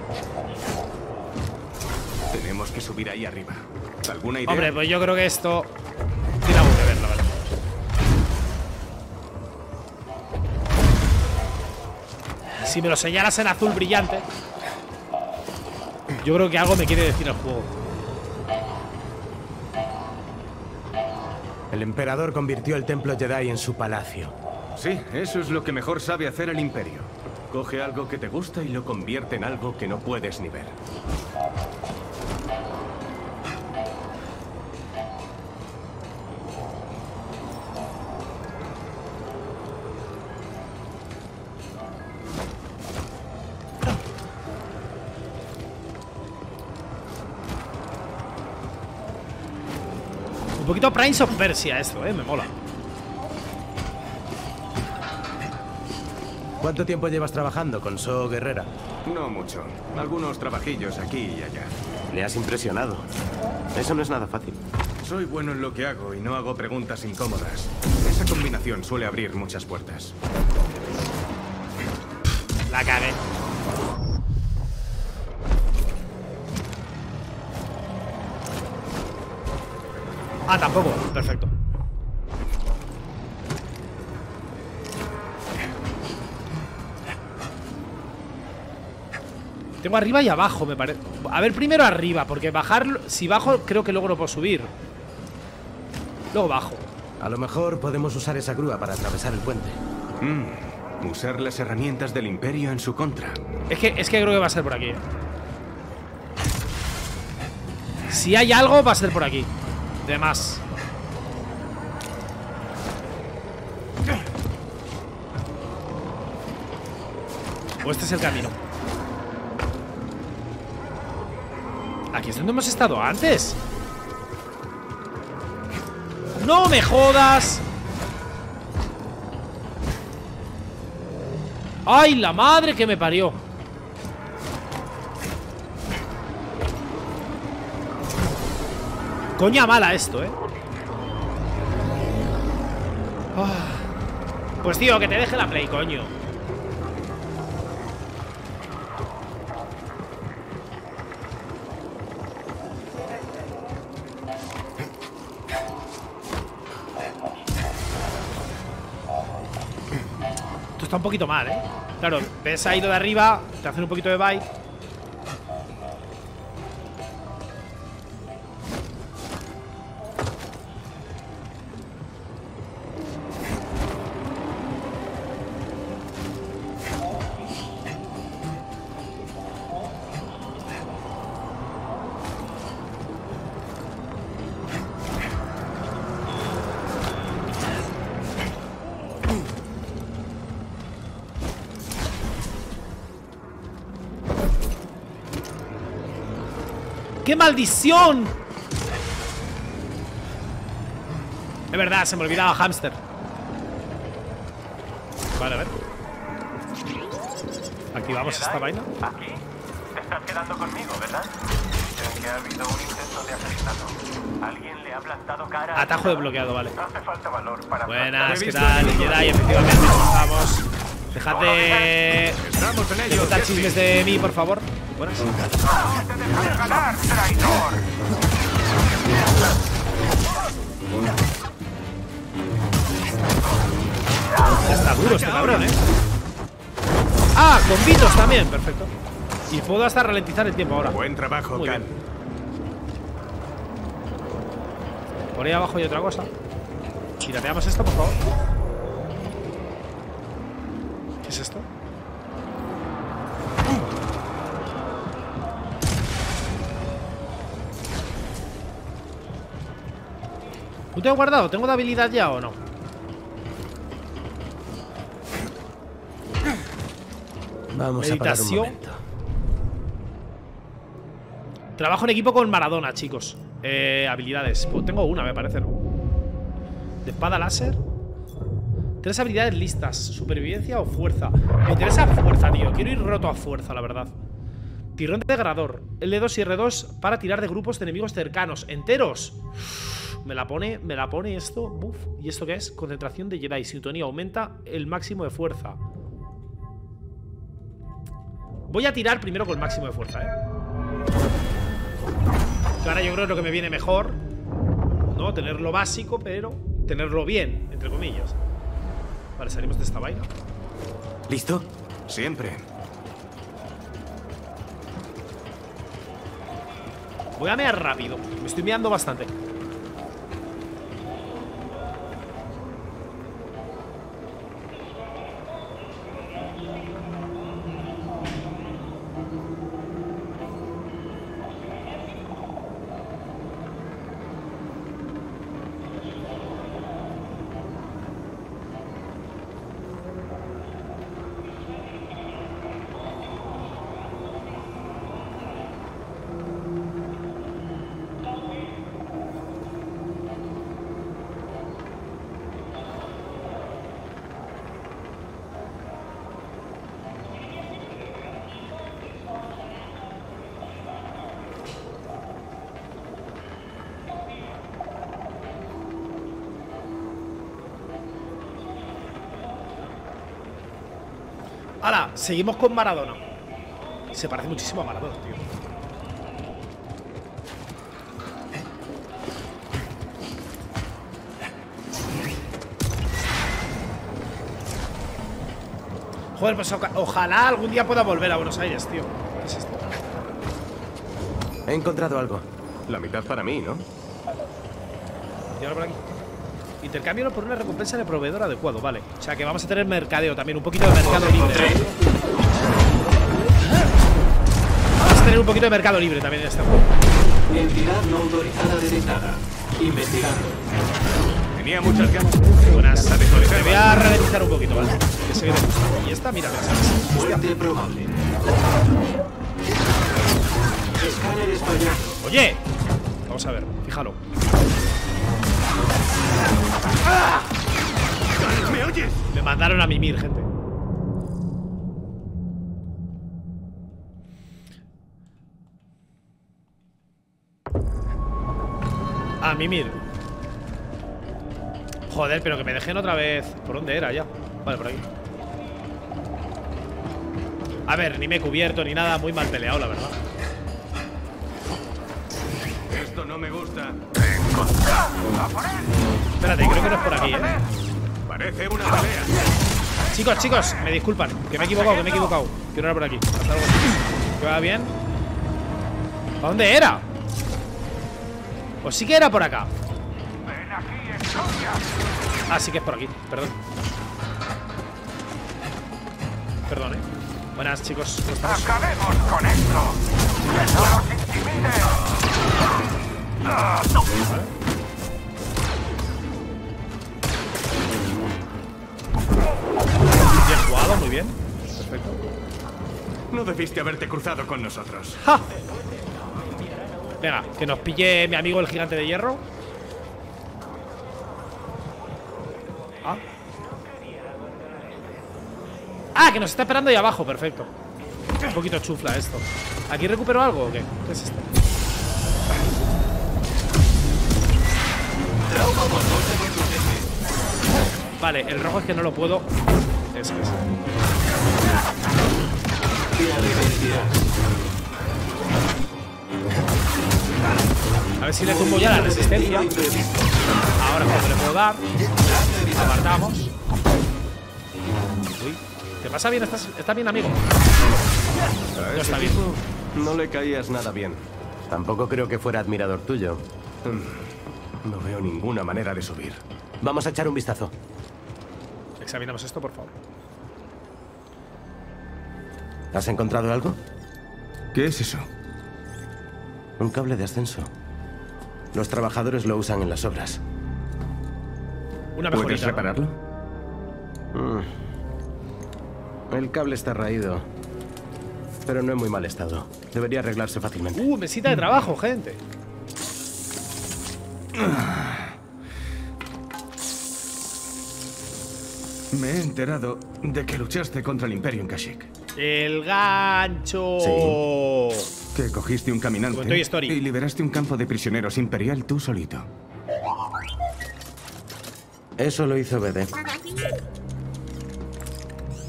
Tenemos que subir ahí arriba. ¿Alguna idea? Hombre, pues yo creo que esto tiene algo que ver, la verdad. Si me lo señalas en azul brillante, yo creo que algo me quiere decir el juego. El emperador convirtió el templo Jedi en su palacio. Sí, eso es lo que mejor sabe hacer el Imperio. Coge algo que te gusta y lo convierte en algo que no puedes ni ver. Poquito Prince of Persia esto, eh, me mola. ¿Cuánto tiempo llevas trabajando con So Guerrera? No mucho. Algunos trabajillos aquí y allá. Le has impresionado. Eso no es nada fácil. Soy bueno en lo que hago y no hago preguntas incómodas. Esa combinación suele abrir muchas puertas. La cagué. Ah, tampoco. Perfecto. Tengo arriba y abajo, me parece. A ver, primero arriba, porque bajar... Si bajo, creo que luego no puedo subir. Luego bajo. A lo mejor podemos usar esa grúa para atravesar el puente. Mm, usar las herramientas del Imperio en su contra. Es que, es que creo que va a ser por aquí. Si hay algo, va a ser por aquí. De más. O este es el camino. Aquí es donde hemos estado antes. ¡No me jodas! ¡Ay, la madre que me parió! Coña mala esto, ¿eh? Ah. Pues tío, que te deje la play, coño Esto está un poquito mal, ¿eh? Claro, ves ha ido de arriba Te hacen un poquito de bike maldición! Es verdad, se me olvidaba hámster Vale, a ver Activamos esta vaina Aquí. Te estás quedando conmigo, ¿verdad? Dicen que ha habido un intento de asesinato. Alguien le ha plantado cara. Atajo desbloqueado, vale No hace falta valor para. Buenas, ¿qué tal? Jedi, efectivamente, vamos Dejad de... Estamos en de ello. chismes de mí, por favor Ganar, traidor! Está duro este cabrón, ¿eh? Ah, con Vitos también, perfecto Y puedo hasta ralentizar el tiempo ahora Buen trabajo, Muy Cal. bien. Por ahí abajo hay otra cosa Tirateamos esto, por favor ¿Punto de guardado? ¿Tengo de habilidad ya o no? Vamos a parar un Meditación. momento. Trabajo en equipo con Maradona, chicos. Eh, habilidades. Pues tengo una, me parece, ¿no? De espada láser. Tres habilidades listas. Supervivencia o fuerza. Me interesa fuerza, tío. Quiero ir roto a fuerza, la verdad. Tirón de degrador. L2 y R2 para tirar de grupos de enemigos cercanos. Enteros. Me la pone, me la pone esto. Buf. ¿Y esto qué es? Concentración de Jedi. Sintonía. Aumenta el máximo de fuerza. Voy a tirar primero con el máximo de fuerza, ¿eh? Que ahora yo creo que es lo que me viene mejor. No, tenerlo básico, pero tenerlo bien, entre comillas. Vale, salimos de esta vaina. ¿Listo? Siempre. Voy a mear rápido. Me estoy meando bastante. Seguimos con Maradona. Se parece muchísimo a Maradona, tío. Joder, pues ojalá algún día pueda volver a Buenos Aires, tío. ¿Qué es esto? He encontrado algo. La mitad para mí, ¿no? Y ahora por aquí. Intercámbialo por una recompensa de proveedor adecuado, vale. O sea que vamos a tener mercadeo también, un poquito de mercado libre. Tener un poquito de mercado libre también en este juego. Entidad no autorizada detectada. Investigando. Tenía muchas ganas. Buenas. Te voy a ralentizar un poquito, ¿vale? Que te gusta. Y esta, mira, ¿sabes? Muerte probable. Escáner espallado. Oye, vamos a ver, fíjalo. ¿Me oyes? Me mandaron a mimir, gente. A mimir. Joder, pero que me dejen otra vez. ¿Por dónde era ya? Vale, por aquí. A ver, ni me he cubierto ni nada. Muy mal peleado, la verdad. Esto no me gusta. Espérate, creo que no es por aquí, ¿eh? Parece una pelea. Chicos, chicos, me disculpan, que me he equivocado, que me he equivocado. Que no era por aquí. Hasta luego, chicos. ¿Que va bien? ¿A dónde era? Pues sí que era por acá. Ah, sí que es por aquí, perdón. Perdón, eh. Buenas, chicos, ¿cómo estamos? ¡Acabemos con esto! ¡Que no nos intimide! Ah, Bien jugado, muy bien. Perfecto. No debiste haberte cruzado con nosotros. ¡Ja! Venga, que nos pille mi amigo el gigante de hierro. Ah. Ah, que nos está esperando ahí abajo, perfecto. Un poquito chufla esto. ¿Aquí recupero algo o qué? ¿Qué es esto? Vale, el rojo es que no lo puedo. Eso es. Ver si le tumbo ya la resistencia. Ahora cuando le puedo dar. Apartamos. Uy. ¿Te pasa bien? ¿Estás, ¿Está bien, amigo? A No está bien. No le caías nada bien. Tampoco creo que fuera admirador tuyo. No veo ninguna manera de subir. Vamos a echar un vistazo. Examinamos esto, por favor. ¿Has encontrado algo? ¿Qué es eso? Un cable de ascenso. Los trabajadores lo usan en las obras. Una ¿Puedes repararlo? Mm. El cable está raído. Pero no en muy mal estado. Debería arreglarse fácilmente. Uh, mesita de trabajo, gente. Me he enterado de que luchaste contra el Imperio en Kashyyyk. El gancho. Que cogiste un caminante Como en Toy Story. y liberaste un campo de prisioneros imperial tú solito. Eso lo hizo BD.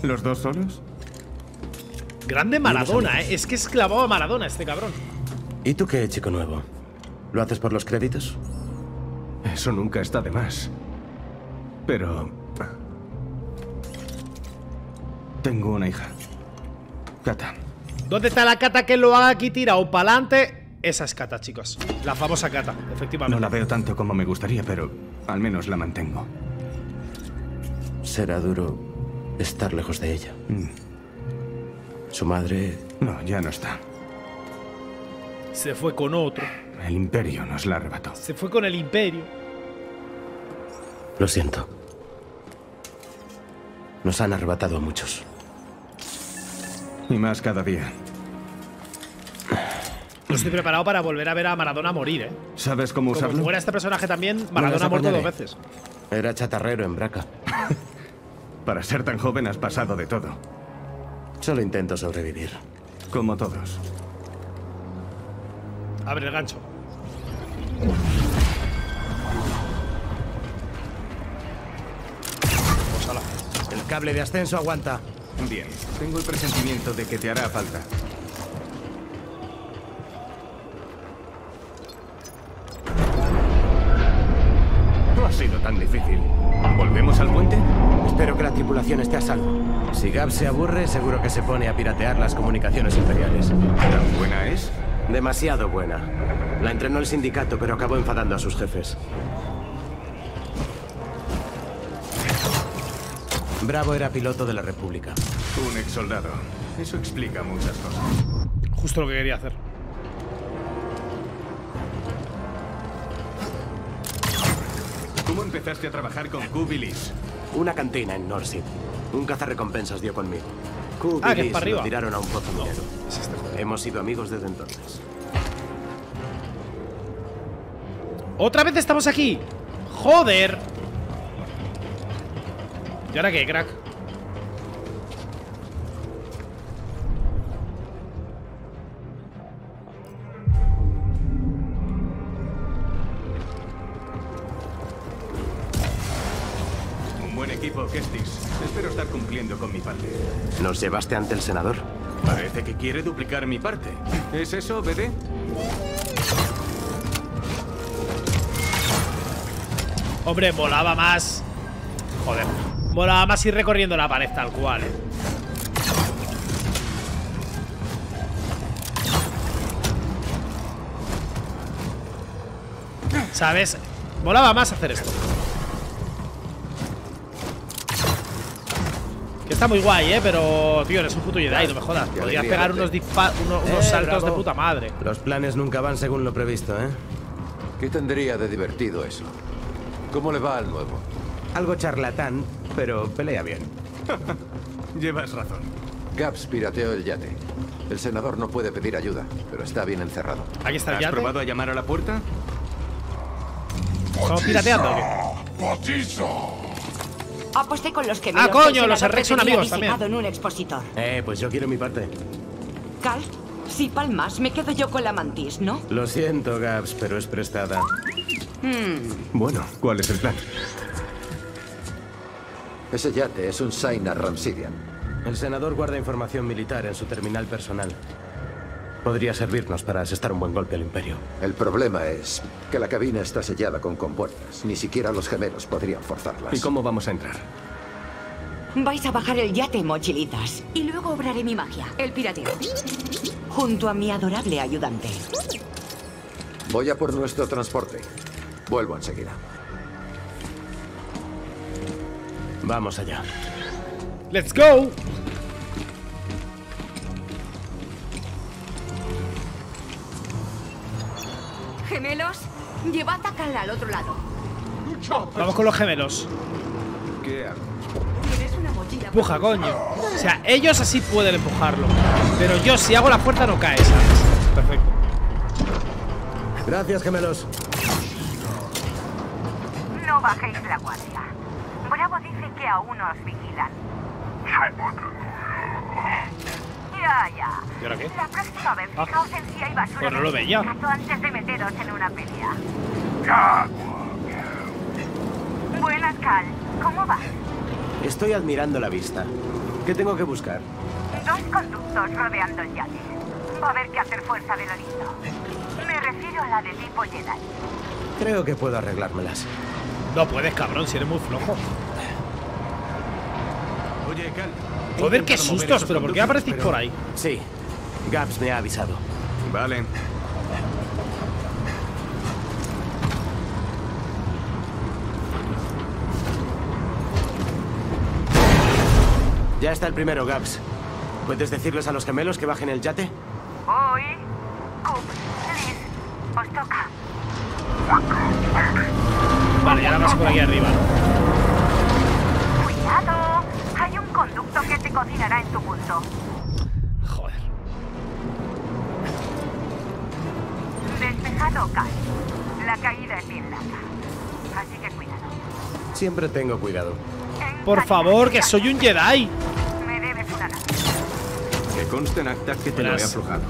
¿Los dos solos? Grande Maradona, ¿eh? Es que es clavado a Maradona este cabrón. ¿Y tú qué, chico nuevo? ¿Lo haces por los créditos? Eso nunca está de más. Pero... Tengo una hija. Kata. ¿Dónde está la cata que lo haga aquí tirado para adelante? Esa es cata, chicos. La famosa cata, efectivamente. No la veo tanto como me gustaría, pero al menos la mantengo. Será duro estar lejos de ella. Mm. Su madre... No, ya no está. Se fue con otro. El Imperio nos la arrebató. Se fue con el imperio. Lo siento. Nos han arrebatado a muchos. Y más cada día. No estoy preparado para volver a ver a Maradona morir, ¿eh? ¿Sabes cómo Como usarlo? fuera este personaje también, Maradona ha muerto dos veces. Era chatarrero en Braca. [laughs] Para ser tan joven has pasado de todo. Solo intento sobrevivir. Como todos. Abre el gancho. Pues. El cable de ascenso aguanta. Bien, tengo el presentimiento de que te hará falta. No ha sido tan difícil. ¿Volvemos al puente? Espero que la tripulación esté a salvo. Si Gab se aburre, seguro que se pone a piratear las comunicaciones imperiales. ¿Tan buena es? Demasiado buena. La entrenó el sindicato, pero acabó enfadando a sus jefes. Bravo era piloto de la República. Un ex soldado. Eso explica muchas cosas. Justo lo que quería hacer. ¿Cómo empezaste a trabajar con Kubilis? Una cantina en Norsid. Un cazarrecompensas dio conmigo. Ah, y que es Liz para lo tiraron a un pozo minero. Es este. Hemos sido amigos desde entonces. ¡Otra vez estamos aquí! ¡Joder! ¿Y ahora qué, crack? Un buen equipo, Kestis. Espero estar cumpliendo con mi parte. ¿Nos llevaste ante el senador? Parece que quiere duplicar mi parte. ¿Es eso, BD? Hombre, molaba más. Joder. Molaba más ir recorriendo la pared tal cual. ¿Sabes? Molaba más hacer esto. Que está muy guay, eh, pero, tío, eres un puto Jedi, no me jodas. Podrías pegar unos, unos Eh, saltos de puta madre. Los planes nunca van según lo previsto, ¿eh? ¿Qué tendría de divertido eso? ¿Cómo le va al nuevo? Algo charlatán, pero pelea bien. [laughs] Llevas razón. Gaps pirateó el yate. El senador no puede pedir ayuda, pero está bien encerrado. Aquí está el ¿Has yate. probado a llamar a la puerta? ¿Estamos pirateando o qué? ¡Patizo! Aposté con los gemelos. Ah, coño, que los Errex son amigos también. en un expositor. Eh, pues yo quiero mi parte. Cal, si palmas, me quedo yo con la mantis, ¿no? Lo siento, Gabs, pero es prestada. Hmm. Bueno, ¿cuál es el plan? Ese yate es un Sainar Ramsidian. El senador guarda información militar en su terminal personal. Podría servirnos para asestar un buen golpe al Imperio. El problema es que la cabina está sellada con compuertas. Ni siquiera los gemelos podrían forzarlas. ¿Y cómo vamos a entrar? Vais a bajar el yate, mochilitas. Y luego obraré mi magia, el pirateo. Junto a mi adorable ayudante. Voy a por nuestro transporte. Vuelvo enseguida. Vamos allá. ¡Let's go! Gemelos, llevad a Cal al otro lado. Vamos con los gemelos. ¿Qué hago? Tienes una mochila. Empuja, coño. O sea, ellos así pueden empujarlo. Pero yo, si hago la fuerza, no cae, ¿sabes? Perfecto. Gracias, gemelos. No bajéis la guardia. Que aún os vigilan. Ya, ya. ¿Y ahora qué? La próxima vez Ah. fijaos en si hay basura Pues no lo veía. antes de meteros en una pelea. Buenas, Cal. ¿Cómo vas? Estoy admirando la vista. ¿Qué tengo que buscar? Dos conductos rodeando el yate. Va a haber que hacer fuerza de lo lindo. Me refiero a la de tipo Jedi. Creo que puedo arreglármelas. No puedes, cabrón, si eres muy flojo. Oye, Cal. he Joder, qué sustos, pero ¿por qué pero- por ahí? Sí. Gabs me ha avisado. Vale. Ya está el primero, Gabs. ¿Puedes decirles a los gemelos que bajen el yate? Hoy, Coop, Liz, os toca. Vale, ya la paso por aquí arriba. Siempre tengo cuidado. Por favor, que soy un Jedi. Me debes una. Que conste en acta que te lo he aflojado.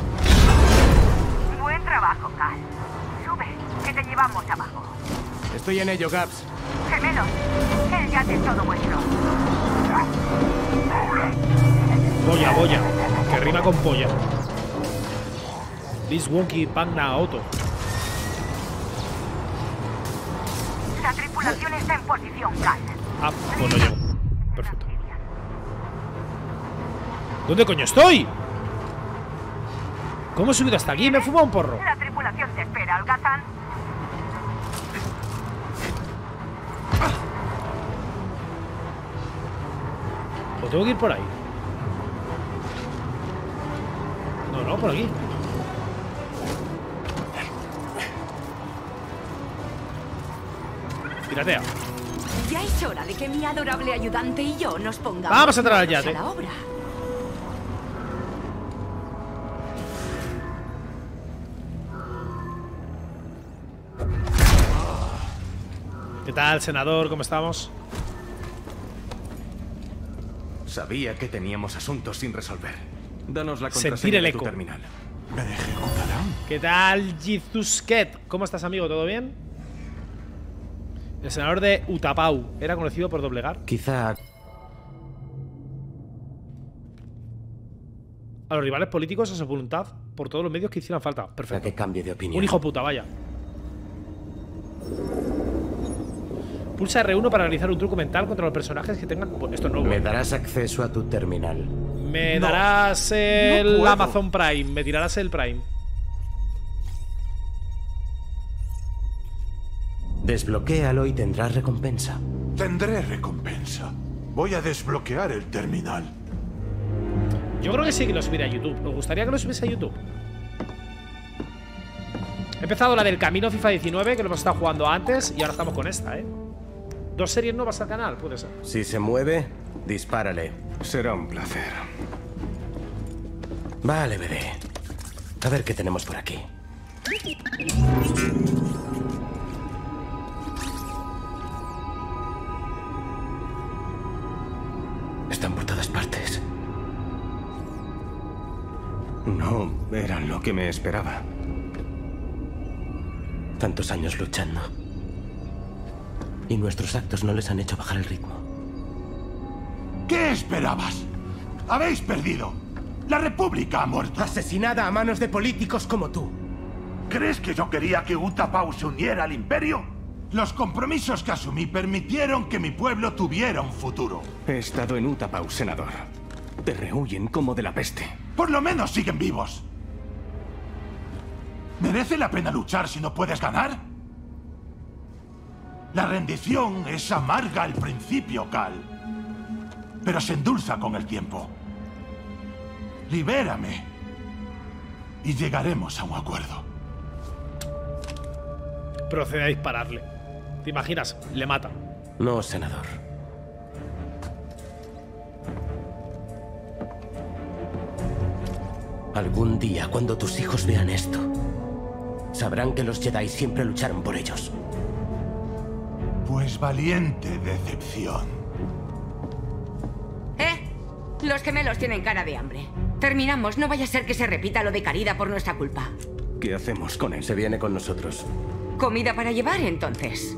Buen trabajo, Cal. Sube, que te llevamos abajo. Estoy en ello, Gabs. Gemelos, el yate es todo vuestro. Polla. Que rima con polla. This Wonky Pagna Auto. En posición, Cal. Ah, pues no llego. Perfecto. ¿Dónde coño estoy? ¿Cómo he subido hasta aquí? Me he fumado un porro. La tripulación te espera, Algazán. ¿O tengo que ir por ahí? No, no, por aquí. Piratea. Es hora de que mi adorable ayudante y yo nos pongamos Vamos a entrar al yate. la obra. ¿Qué tal, senador? ¿Cómo estamos? Sabía que teníamos asuntos sin resolver. Danos la Sentir contraseña el de tu eco. terminal. ¿Me ejecutarán? ¿Qué tal, Jizusket? ¿Cómo estás, amigo? ¿Todo bien? El senador de Utapau era conocido por doblegar Quizá a los rivales políticos a su voluntad por todos los medios que hicieran falta. Perfecto. que cambie de opinión. Un hijo puta, vaya. Pulsa R1 para realizar un truco mental contra los personajes que tengan. Bueno, Esto es nuevo. Me darás acceso a tu terminal. Me No. darás el No. Amazon Prime. Me tirarás el Prime. Desbloquéalo y tendrás recompensa. Tendré recompensa. Voy a desbloquear el terminal. Yo creo que sí que lo subiré a YouTube. ¿Os gustaría que lo subiese a YouTube? He empezado la del Camino FIFA 19, que lo hemos estado jugando antes, y ahora estamos con esta, ¿eh? Dos series nuevas al canal, puede ser. Si se mueve, dispárale. Será un placer. Vale, bebé. A ver qué tenemos por aquí. Están por todas partes. No eran lo que me esperaba. Tantos años luchando. Y nuestros actos no les han hecho bajar el ritmo. ¿Qué esperabas? Habéis perdido. La República ha muerto. Asesinada a manos de políticos como tú. ¿Crees que yo quería que Utapau se uniera al imperio? Los compromisos que asumí permitieron que mi pueblo tuviera un futuro. He estado en Utapau, senador. Te rehuyen como de la peste. Por lo menos siguen vivos. ¿Merece la pena luchar si no puedes ganar? La rendición es amarga al principio, Cal. Pero se endulza con el tiempo. Libérame. Y llegaremos a un acuerdo. Procede a dispararle. ¿Te imaginas? Le mata. No, senador. Algún día, cuando tus hijos vean esto, sabrán que los Jedi siempre lucharon por ellos. Pues valiente decepción. ¿Eh? Los gemelos tienen cara de hambre. Terminamos, no vaya a ser que se repita lo de Carida por nuestra culpa. ¿Qué hacemos con él? Se viene con nosotros. ¿Comida para llevar entonces?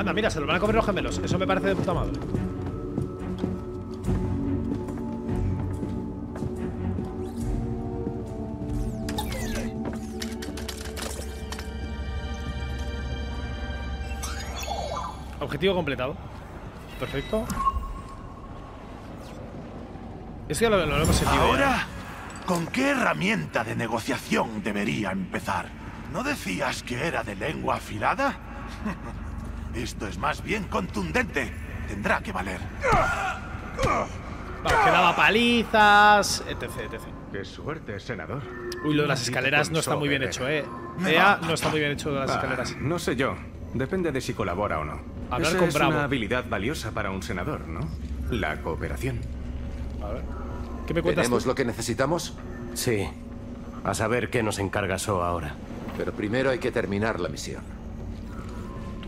Anda, mira, se lo van a comer los gemelos. Eso me parece de puta madre. Objetivo completado. Perfecto. Eso ya lo, hemos sentido. Ahora, ¿con qué herramienta de negociación debería empezar? ¿No decías que era de lengua afilada? [laughs] Esto es más bien contundente. Tendrá que valer. Vamos, que daba palizas, etc, etc. Qué suerte, senador. Uy, lo de las escaleras no está muy bien hecho, eh. EA no está muy bien hecho de las Ah, escaleras. no sé yo. Depende de si colabora o no. Hablar Esa con es Bravo. una habilidad valiosa para un senador, ¿no? La cooperación. A ver. ¿Qué me cuentas ¿Tenemos tú? lo que necesitamos? Sí. A saber qué nos encarga So ahora. Pero primero hay que terminar la misión.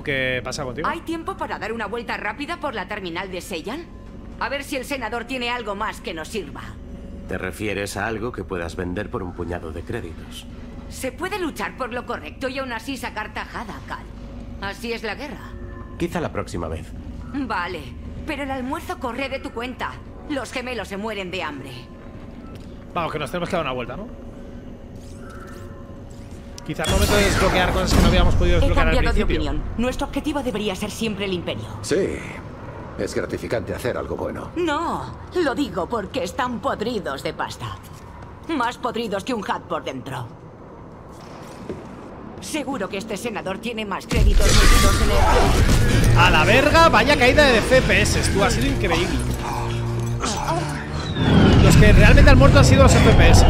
¿Tú qué pasa contigo? ¿Hay tiempo para dar una vuelta rápida por la terminal de Seiyan? A ver si el senador tiene algo más que nos sirva. ¿Te refieres a algo que puedas vender por un puñado de créditos? Se puede luchar por lo correcto y aún así sacar tajada, Cal. Así es la guerra. Quizá la próxima vez. Vale, pero el almuerzo corre de tu cuenta. Los gemelos se mueren de hambre. Vamos, que nos tenemos que dar una vuelta, ¿no? Quizás el momento de desbloquear cosas que no habíamos podido He desbloquear al cambiado de principio. opinión. Nuestro objetivo debería ser siempre el imperio. Sí, es gratificante hacer algo bueno. No, lo digo porque están podridos de pasta. Más podridos que un hat por dentro. Seguro que este senador tiene más créditos metidos en el... A la verga, vaya caída de FPS, tú, ha sido increíble. Los que realmente han muerto han sido los FPS.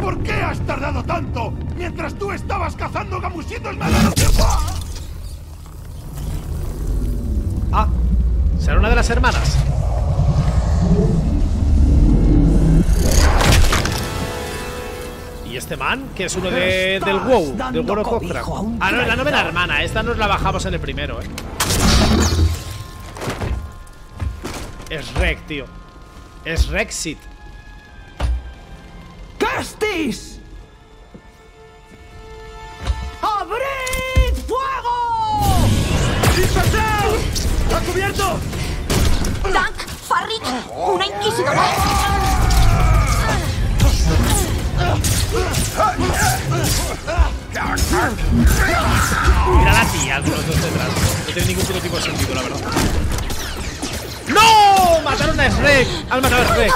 ¿Por qué has tardado tanto? Mientras tú estabas cazando gamusitos. Ah, ¿será una de las hermanas? ¿Y este man? Que es uno de, del WoW, del Warcraft. Ah, no, es la novena hermana. Esta nos la bajamos en el primero, eh. Es Rec, tío. Es Rexit. ¡Castis! ¡A cubierto! ¡Tank! ¡Farrik! ¡Una inquisidora! Mira la tía, los dos detrás. No tiene ningún puto tipo de sentido, la verdad. ¡No! ¡Mataron a Shrek! ¡Han matado a Shrek!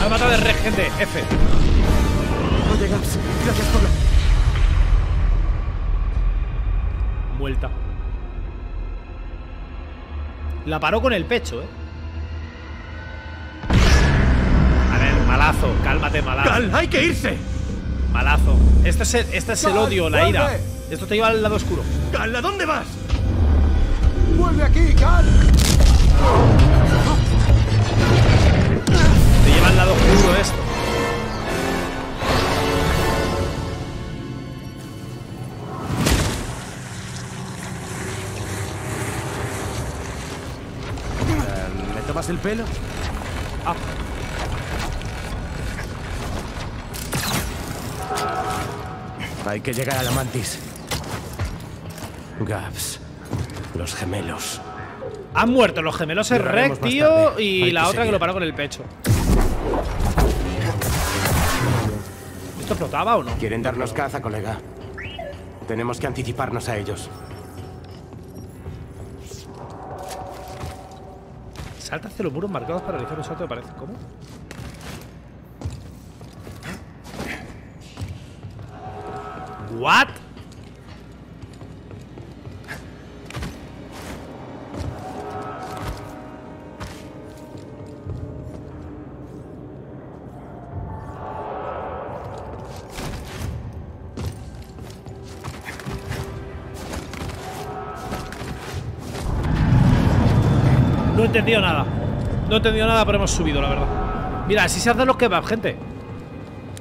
Han matado a Shrek, gente. F. Oye, Gaps, gracias por la... Vuelta. La paró con el pecho, eh. A ver, malazo. Cálmate, malazo. ¡Cal, hay que irse! Malazo. Este es el, este es el odio, la ira. Esto te lleva al lado oscuro. ¡Cal, ¿a dónde vas? ¡Vuelve aquí, Cal! Te lleva al lado oscuro esto. ¿Me tomas el pelo? Ah. Hay que llegar a la mantis. Gaps. Los gemelos. Han muerto los gemelos es más tío, y Hay la que otra que seguir. lo paró con el pecho. ¿Esto flotaba o no? Quieren darnos caza, colega. Tenemos que anticiparnos a ellos. Salta hacia los muros marcados para realizar un salto de pared. ¿Cómo? ¿What? Entendido nada, pero hemos subido, la verdad. Mira, así se hacen los kebabs, gente.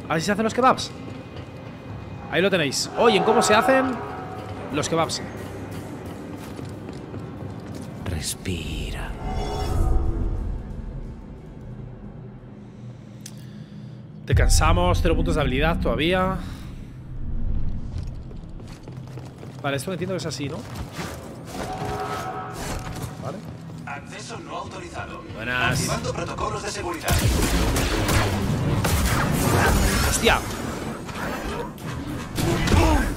Así se hacen los kebabs. Ahí lo tenéis. Oye, ¿en cómo se hacen los kebabs? Respira. Te cansamos, cero puntos de habilidad todavía. Vale, esto entiendo que es así, ¿no? Acceso no autorizado. Buenas. Activando protocolos de seguridad. ¡Hostia!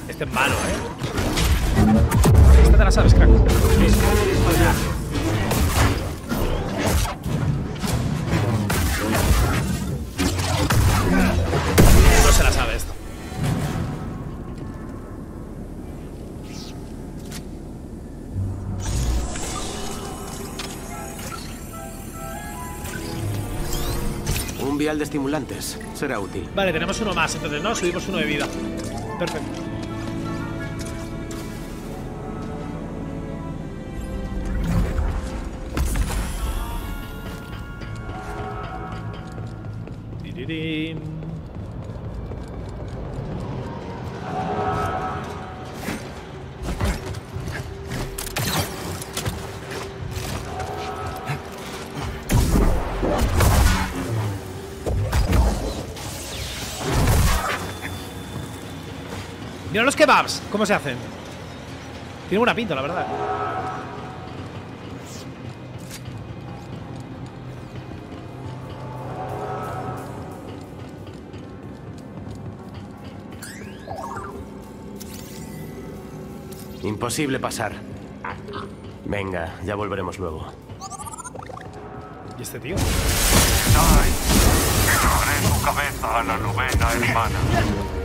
Este es malo, ¿eh? Esta te la sabes, crack. Escáner de estimulantes. Será útil. Vale, tenemos uno más, entonces, ¿no? Subimos uno de vida. Perfecto. Kebabs, ¿cómo se hacen? Tiene buena pinta, la verdad. Imposible pasar. Venga, ya volveremos luego. ¿Y este tío? ¡Ay! Quiero su cabeza a la novena hermana.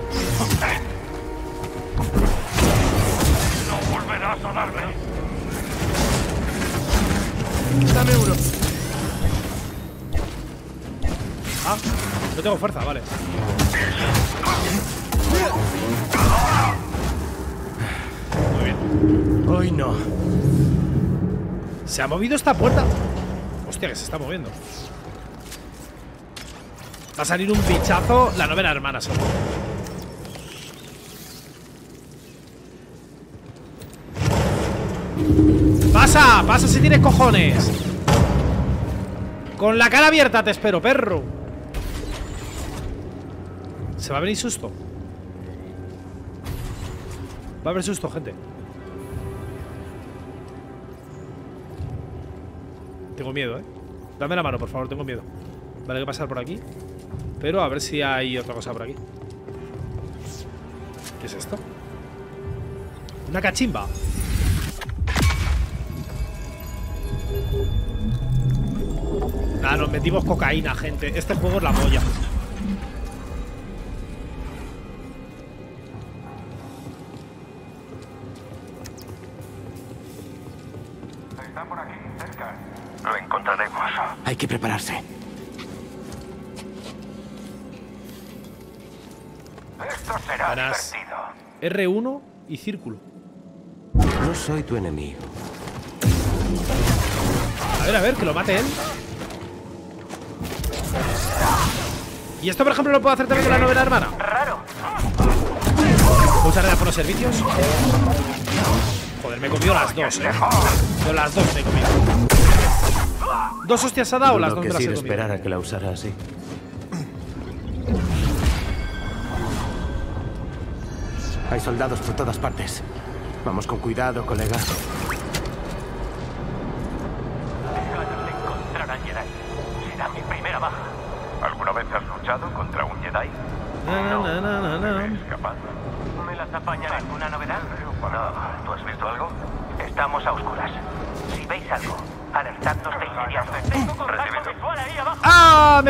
A darme. Dame uno. Ah, no tengo fuerza, vale. Muy bien. Hoy no. ¿Se ha movido esta puerta? Hostia, que se está moviendo. Va a salir un bichazo la novena hermana, seguro. ¡Pasa! ¡Pasa si tienes cojones! Con la cara abierta te espero, perro. Se va a venir susto. Va a haber susto, gente. Tengo miedo, ¿eh? Dame la mano, por favor, tengo miedo. Vale, hay que pasar por aquí. Pero a ver si hay otra cosa por aquí. ¿Qué es esto? Una cachimba. Nada, nos metimos cocaína, gente. Este juego es la polla. Está por aquí, cerca. Lo encontraremos. Hay que prepararse. Esto será Buenas. divertido. R1 y círculo. No soy tu enemigo. A ver, a ver, que lo mate él. ¿Y esto, por ejemplo, lo puedo hacer también con la novela hermana? Raro. ¿Puedo usar por los servicios? Joder, me he comido las dos, eh. Yo las dos me he comido. ¿Dos hostias ha dado o las dos que me las he comido? esperara que la usara así. Hay soldados por todas partes. Vamos con cuidado, colega.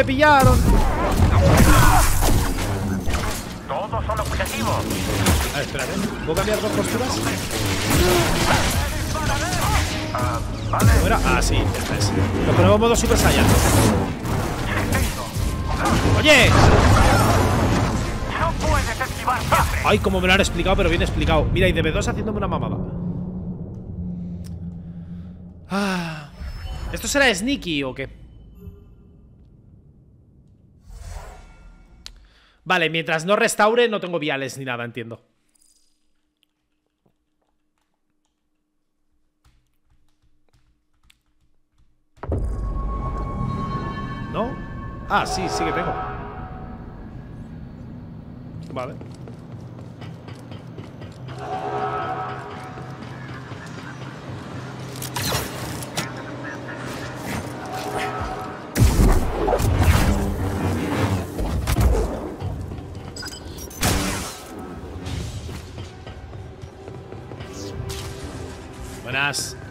¡Me pillaron! Todos son objetivos. A ver, espérate. ¿Puedo cambiar dos posturas? ¿Cómo era? Ah, sí, esta es. Lo ponemos modo Super Saiyan. ¡Oye! No puedes esquivar siempre. Ay, como me lo han explicado, pero bien explicado. Mira, y DB2 haciéndome una mamada. Ah. ¿Esto será sneaky o qué? Vale, mientras no restaure no tengo viales ni nada, entiendo. ¿No? Ah, sí, sí que tengo. Vale. Buenas.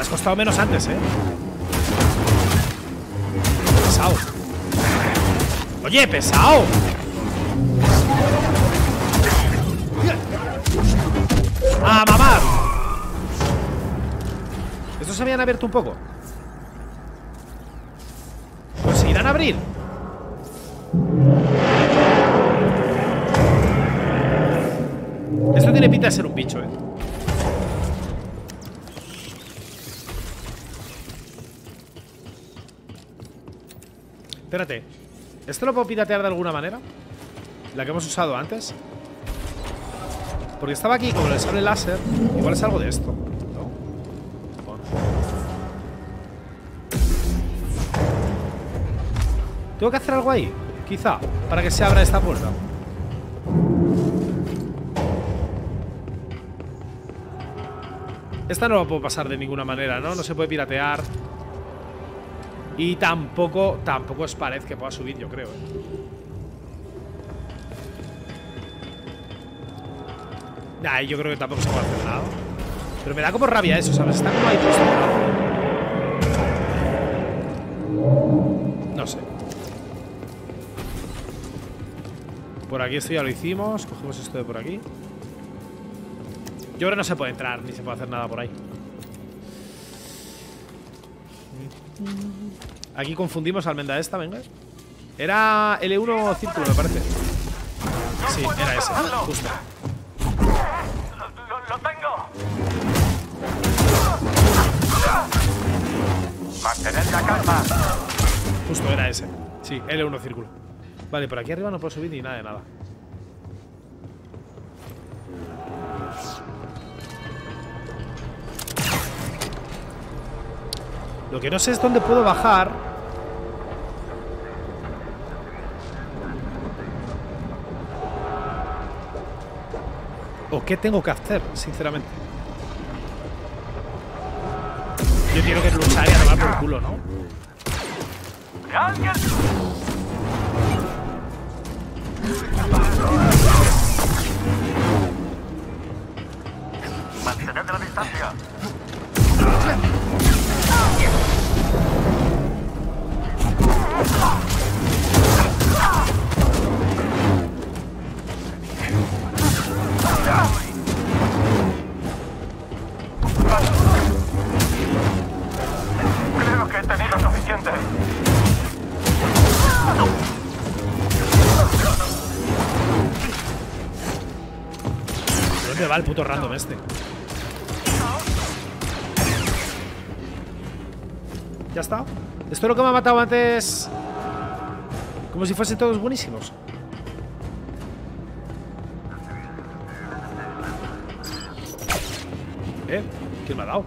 has costado menos antes, ¿eh? Pesado. Oye, pesado. ¡A mamar! ¿Estos se habían abierto un poco? ¿Conseguirán abrir? Esto tiene pinta de ser un bicho, eh Espérate. ¿Esto lo puedo piratear de alguna manera? La que hemos usado antes. Porque estaba aquí con el sable láser. Igual es algo de esto. ¿No? ¿Tengo que hacer algo ahí? Quizá. Para que se abra esta puerta. Esta no la puedo pasar de ninguna manera, ¿no? No se puede piratear. Y tampoco, tampoco es pared que pueda subir, yo creo, ¿eh? Nah, yo creo que tampoco se puede hacer nada. Pero me da como rabia eso, ¿sabes? Está como ahí puesto. No sé. Por aquí esto ya lo hicimos. Cogemos esto de por aquí. Yo creo que no se puede entrar, ni se puede hacer nada por ahí. Aquí confundimos almenda esta, venga. Era L1 círculo, me parece. Sí, era ese, justo. ¡Lo tengo! Mantened la calma. Justo era ese. Sí, L1 círculo. Vale, por aquí arriba no puedo subir ni nada de nada. Lo que no sé es dónde puedo bajar. ¿O qué tengo que hacer, sinceramente? Yo quiero que luchar y a por culo, ¿no? Mantened la distancia. ¿Dónde va el puto random este? Ya está. Esto es lo que me ha matado antes. Como si fuesen todos buenísimos. ¿Eh? ¿Quién me ha dado?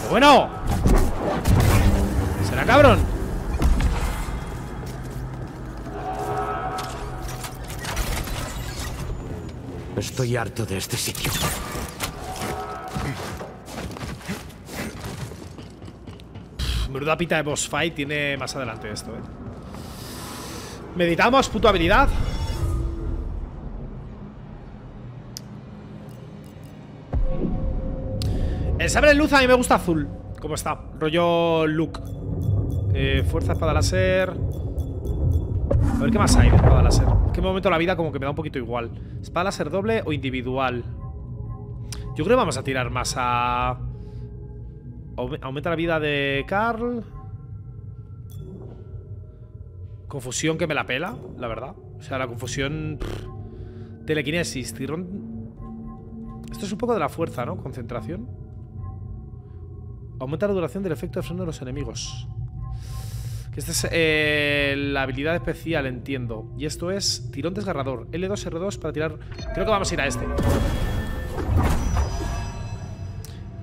¡Pero bueno! ¿Será cabrón? Estoy harto de este sitio. Menuda pita de boss fight tiene más adelante esto, eh. Meditamos, puto habilidad. El sabre de luz a mí me gusta azul. ¿Cómo está? Rollo look. Eh, fuerza, espada láser. A ver qué más hay de espada láser. Es que en momento la vida como que me da un poquito igual. Espada láser doble o individual. Yo creo que vamos a tirar más a... Aumenta la vida de Carl. Confusión que me la pela, la verdad. O sea, la confusión... Telequinesis, tirón... Esto es un poco de la fuerza, ¿no? Concentración. Aumenta la duración del efecto de freno de los enemigos. Que esta es eh, la habilidad especial, entiendo. Y esto es tirón desgarrador. L2, R2 para tirar... Creo que vamos a ir a este.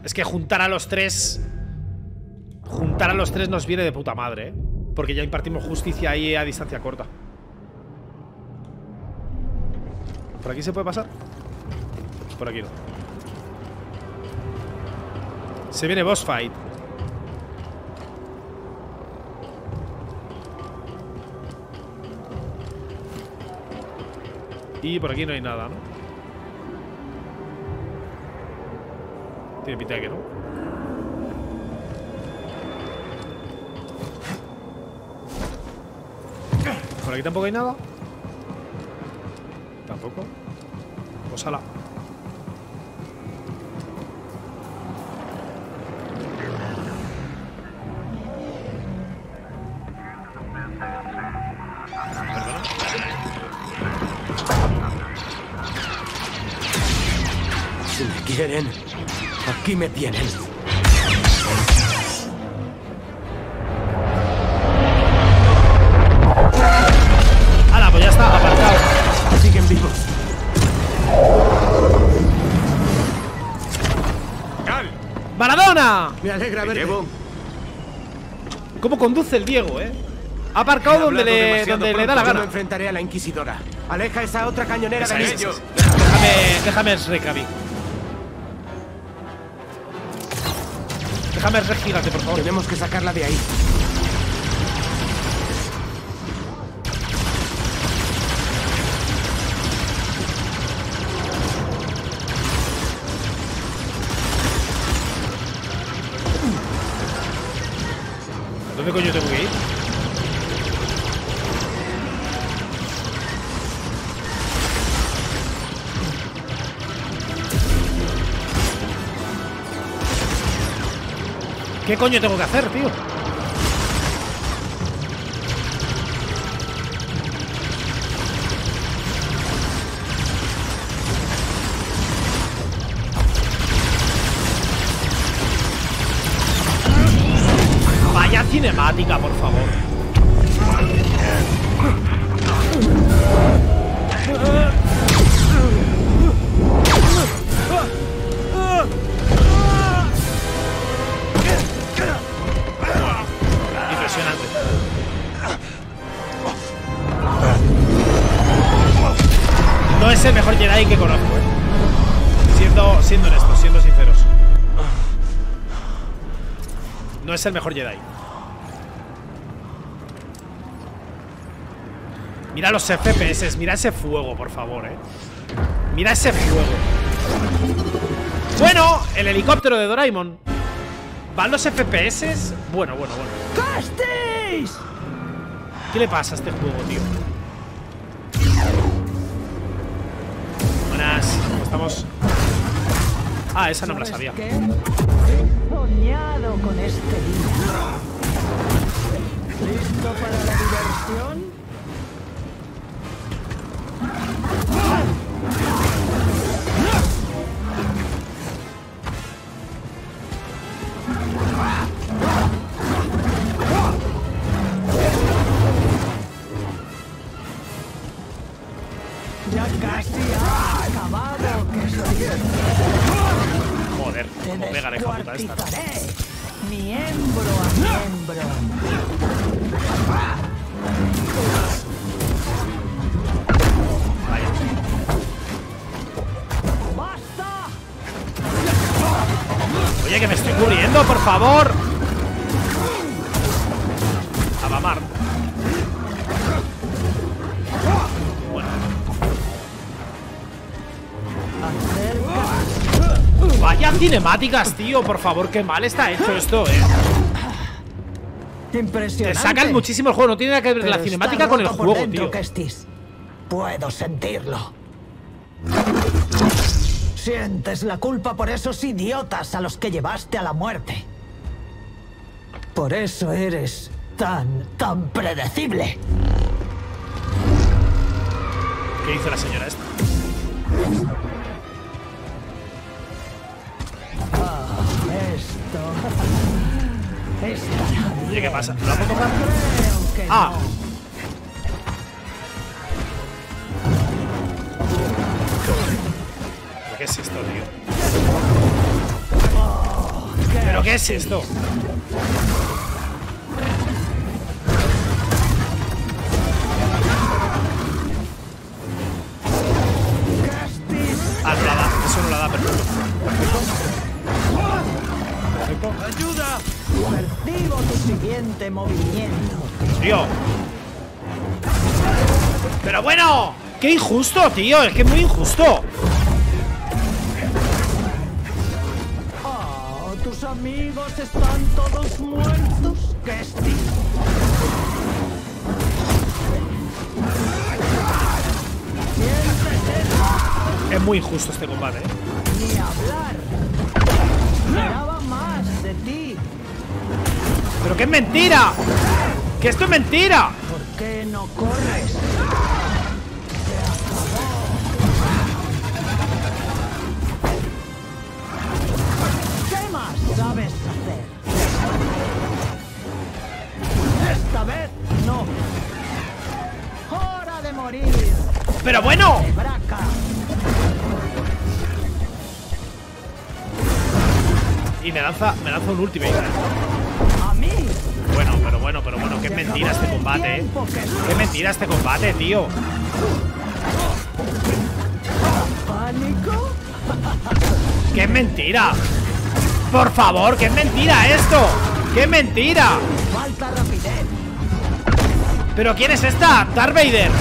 Es que juntar a los tres... Juntar a los tres nos viene de puta madre, ¿eh? Porque ya impartimos justicia ahí a distancia corta. ¿Por aquí se puede pasar? Por aquí no. Se viene boss fight. Y por aquí no hay nada, ¿no? Tiene pinta que no. Por aquí tampoco hay nada. Tampoco. Pues ala. Aquí me tienen. Hala, pues ya está, aparcado. Siguen vivos. ¡Maradona! Me alegra ¿Te verte. llevo? ¿Cómo conduce el Diego, eh? Ha aparcado donde, le, donde le da la pronto. Yo me gana. enfrentaré a la Inquisidora. Aleja esa otra cañonera de es. Déjame, déjame el Déjame gigante, por favor. Tenemos que sacarla de ahí. ¿Dónde coño tengo que ¿Qué coño tengo que hacer, tío? Es el mejor Jedi. Mira los FPS, mira ese fuego, por favor, eh. Mira ese fuego. Bueno, el helicóptero de Doraemon. ¿Van los FPS? Bueno, bueno, bueno. ¡Castis! ¿Qué le pasa a este juego, tío? Buenas, ¿cómo estamos? Ah, esa no me la sabía. Soñado con este día. ¿Listo para la diversión? Cinemáticas, tío, por favor, qué mal está hecho esto, eh. Te Impresionante. sacan muchísimo el juego, no tiene nada que ver Pero la cinemática con el juego, dentro, tío. Kestis. Puedo sentirlo. Sientes la culpa por esos idiotas a los que llevaste a la muerte. Por eso eres tan, tan predecible. ¿Qué dice la señora esta? Esto. [laughs] Estará. Oye, ¿qué pasa? ¿Lo hago tocar? Ah. ¿Pero qué es esto, tío? ¿Pero qué es esto? Siguiente movimiento. Tío. Pero bueno, qué injusto, tío. Es que es muy injusto. Oh, tus amigos están todos muertos. Kestis. Es muy injusto este combate, ¿eh? Ni hablar. ¡Pero que es mentira! ¡Que esto es mentira! ¿Por qué no corres? ¿Qué más sabes hacer? Esta vez no. ¡Hora de morir! ¡Pero bueno! Y me lanza, me lanza un ultimate mentira este combate, eh. Qué mentira este combate, tío. ¡Qué mentira! Por favor, qué mentira esto. ¡Qué mentira! ¿Pero quién es esta? Darth Vader.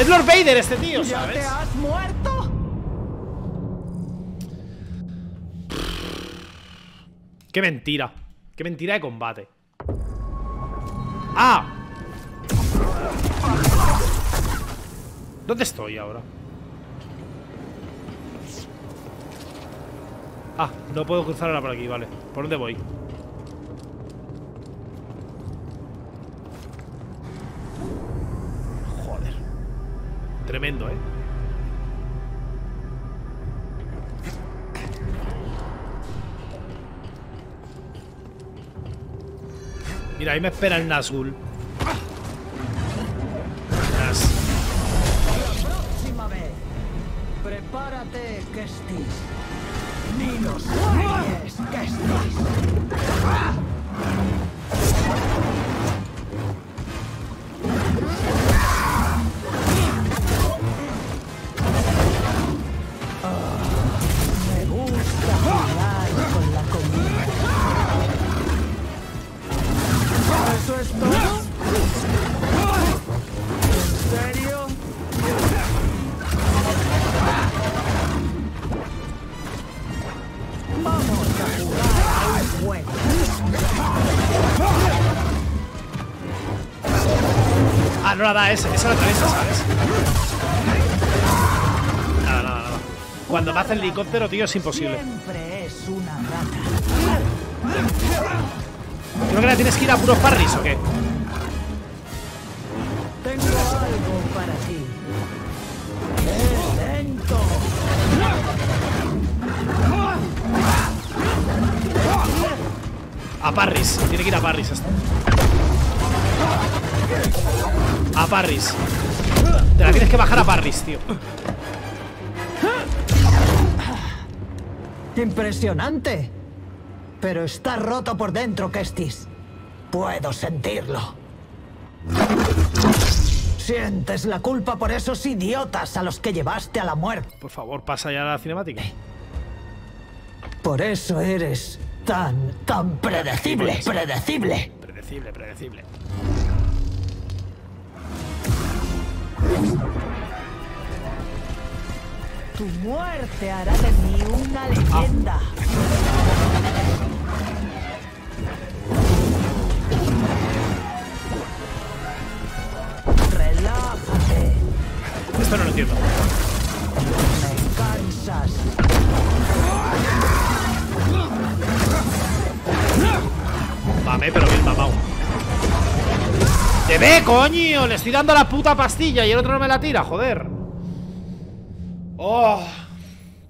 Es Lord Vader este tío, ¿Ya ¿sabes? te has muerto? Qué mentira. Qué mentira de combate. ¡Ah! ¿Dónde estoy ahora? Ah, no puedo cruzar ahora por aquí, vale. ¿Por dónde voy? Joder. Tremendo, ¿eh? Ahí me espera el Nazgul. No la da ese, esa la atraviesa, ¿sabes? Nada, nada, nada. Cuando me hace el helicóptero, tío, es imposible. Siempre es una rata. Creo que la tienes que ir a puros parries, ¿o qué? Tengo algo para ti. A Parris, tiene que ir a Parris esto. A Parris. Te la tienes que bajar a Parris, tío. Impresionante. Pero está roto por dentro, Kestis. Puedo sentirlo. Sientes la culpa por esos idiotas a los que llevaste a la muerte. Por favor, pasa ya a la cinemática. Por eso eres tan, tan predecible, predecible. Predecible, predecible. Tu muerte hará de mí una leyenda. Relájate. Esto no lo entiendo. Me cansas. Mame, pero bien mamado. ¡Te ve, coño! Le estoy dando la puta pastilla y el otro no me la tira, joder. ¡Oh!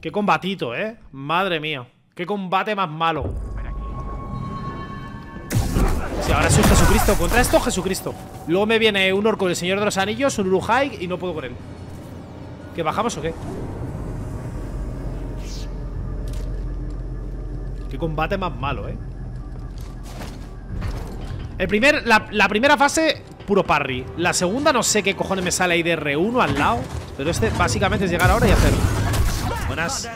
¡Qué combatito, eh! Madre mía. ¡Qué combate más malo! Sí, ahora soy Jesucristo. Contra esto, Jesucristo. Luego me viene un orco del Señor de los Anillos, un Uruhai y no puedo con él. ¿Que bajamos o qué? Qué combate más malo, eh. El primer, la, la primera fase, puro parry. La segunda no sé qué cojones me sale ahí de R1 al lado. Pero este básicamente es llegar ahora y hacer. Buenas.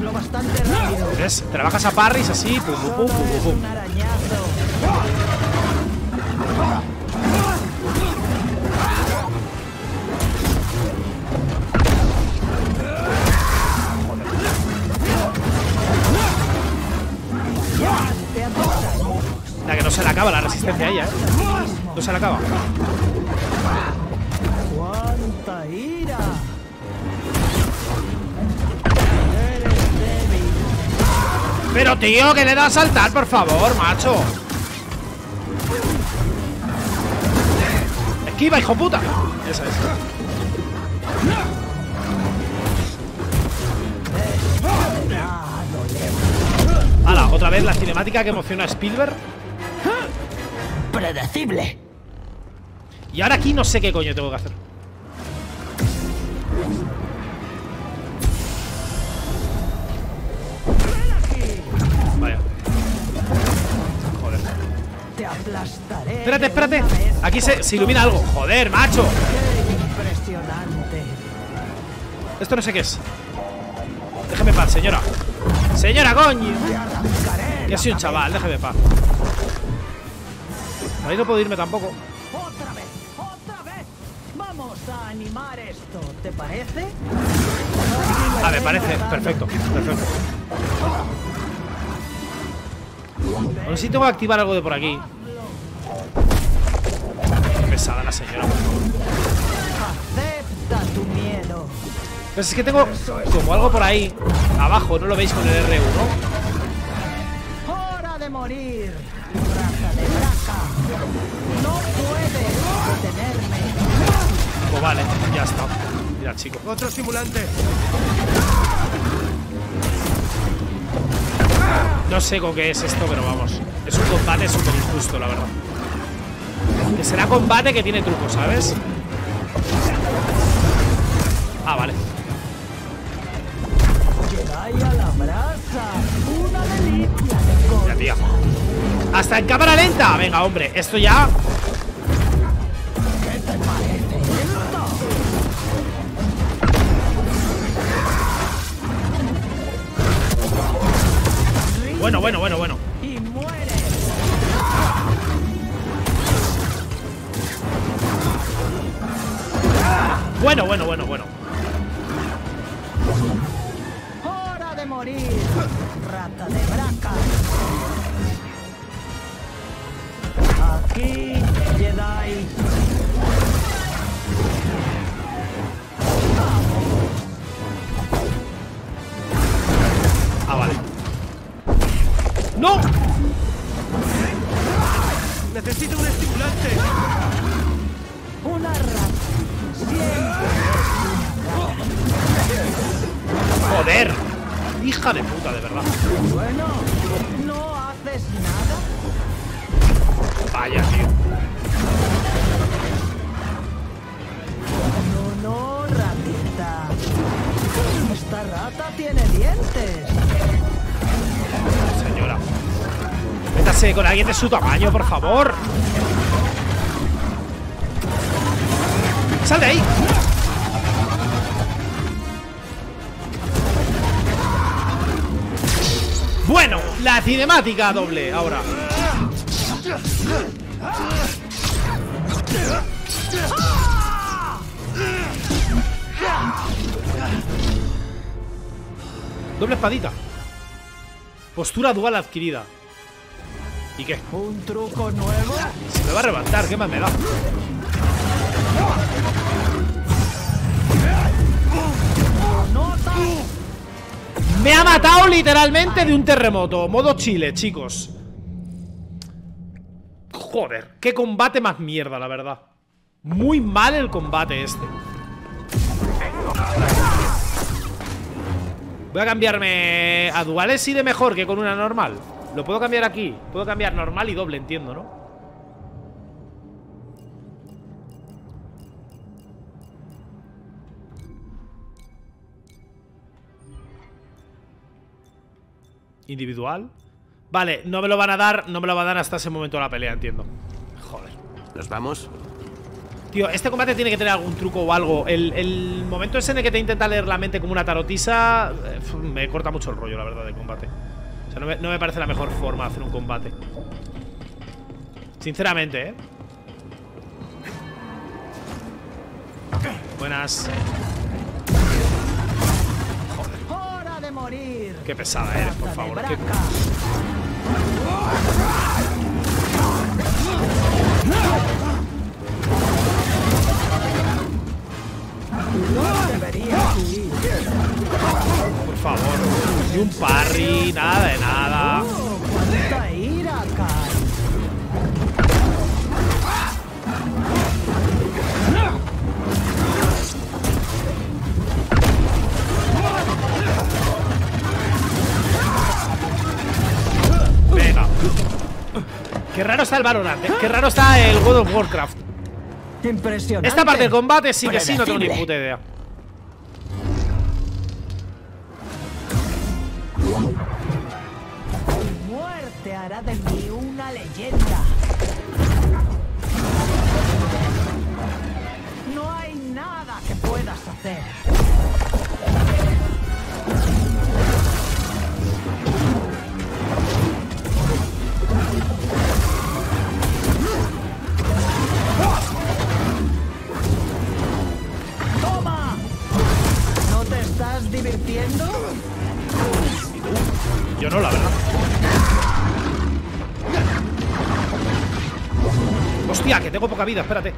lo bastante. ¿Ves? Te la bajas a parries así, pum, pum, pum, pum, pum, se le acaba la resistencia a ella, ¿eh? No se le acaba. ¡Cuánta ira! Pero tío, que le da a saltar, por favor, macho. Esquiva, hijo puta. Esa es. Hala, otra otra vez la cinemática que emociona a Spielberg. Predecible. Y ahora aquí no sé qué coño tengo que hacer. Vaya. Joder. Te aplastaré. Espérate, espérate. Aquí se, se ilumina algo. Joder, macho. Impresionante. Esto no sé qué es. Déjeme paz, señora. Señora, coño. Que soy un chaval, déjeme paz. Ahí no puedo irme tampoco. Otra vez, otra vez. Vamos a animar esto, ¿te parece? Ah, me parece. Perfecto, perfecto. Aún sí tengo que activar algo de por aquí. Qué pesada la señora, por favor. Acepta tu miedo. Pues es que tengo como algo por ahí. Abajo, ¿no lo veis con el R1? Hora de morir. Pues vale, ya está. Mira, chico. Otro simulante. No sé con qué es esto, pero vamos. Es un combate súper injusto, la verdad. Que será combate que tiene truco, ¿sabes? Ah, vale. Ya, tía. Hasta en cámara lenta. Venga, hombre. Esto ya. Bueno, bueno, bueno, bueno. Y muere. Bueno, bueno, bueno, bueno. Hora de morir. Rata de braca. Aquí, Jedi. ¡No! Necesito un estimulante. Una rata. ¡Joder! Hija de puta, de verdad. Bueno, ¿no haces nada? Vaya, tío. No, no, ratita. Esta rata tiene dientes. Señora. Métase con alguien de su tamaño, por favor. ¡Sal de ahí! Bueno, la cinemática doble ahora. Doble espadita. Postura dual adquirida. ¿Y qué? ¿Un truco nuevo? Se me va a levantar, ¿qué más me da? Me ha matado literalmente de un terremoto. Modo Chile, chicos. Joder, qué combate más mierda, la verdad. Muy mal el combate este. Voy a cambiarme a duales y de mejor que con una normal. Lo puedo cambiar aquí. Puedo cambiar normal y doble, entiendo, ¿no? Individual. Vale, no me lo van a dar, no me lo van a dar hasta ese momento de la pelea, entiendo. Joder. ¿Nos vamos? Tío, este combate tiene que tener algún truco o algo. El, el momento ese en el que te intenta leer la mente como una tarotisa eh, me corta mucho el rollo, la verdad, del combate. O sea, no me, no me parece la mejor forma de hacer un combate. Sinceramente, ¿eh? Buenas. ¡Hora de morir! Qué pesada eres, por favor. Qué- Por favor. Ni un parry, nada de nada. Oh, ¡Cuánta ira, Kai! raro está el Valorant, ¿eh? Qué raro está el World of Warcraft. Impresionante. Esta parte del combate sí que sí, no tengo ni puta idea. Muerte hará de mí una leyenda. No hay nada que puedas hacer. Estás divirtiendo? Yo no, la verdad. Hostia, que tengo poca vida, espérate.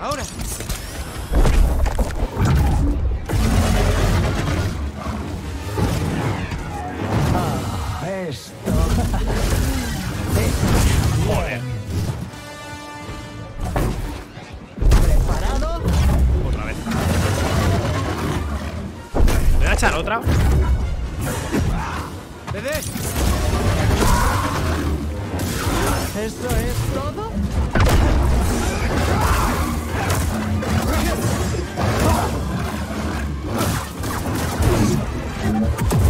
Ahora. Ah, esto. [laughs] Joder. Echar otra? ¿Eso es todo?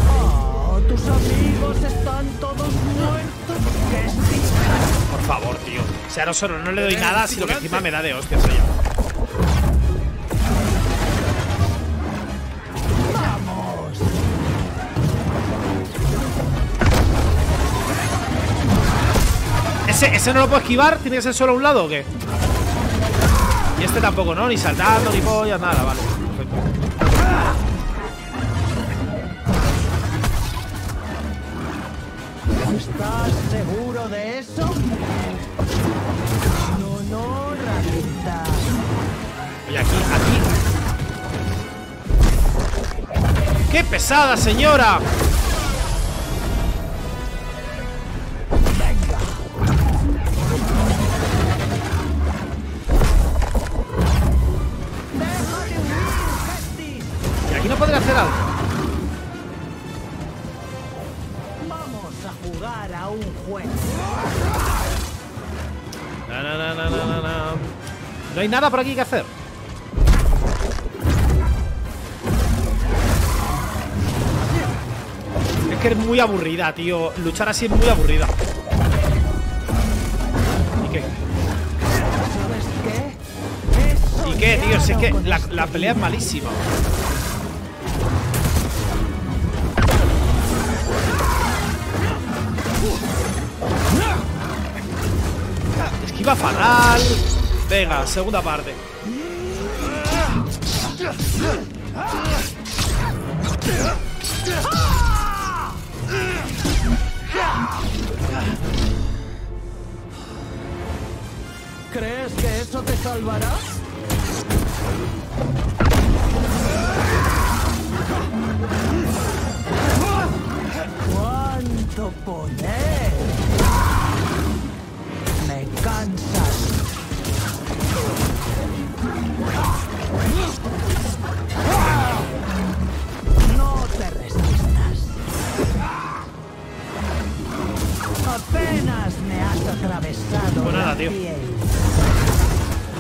Oh, tus amigos están todos muertos. ¡Qué triste! Por favor, tío. O sea, no solo no le doy nada, sino que encima me da de hostias ella. ¿Ese, ¿Ese no lo puedo esquivar? ¿Tiene que ser solo a un lado o qué? Y este tampoco, ¿no? Ni saltando, ni pollas, nada, vale. Perfecto. ¿Estás seguro de eso? No, no, ratita. Y aquí, aquí. ¡Qué pesada, señora! Hay nada por aquí que hacer. Es que es muy aburrida, tío. Luchar así es muy aburrida. ¿Y qué? ¿Y qué, tío? Si es que la, pelea es malísima. Esquiva fatal. Venga, segunda parte. ¿Crees que eso te salvará? ¡Cuánto poder! Me cansas. Nada, tío.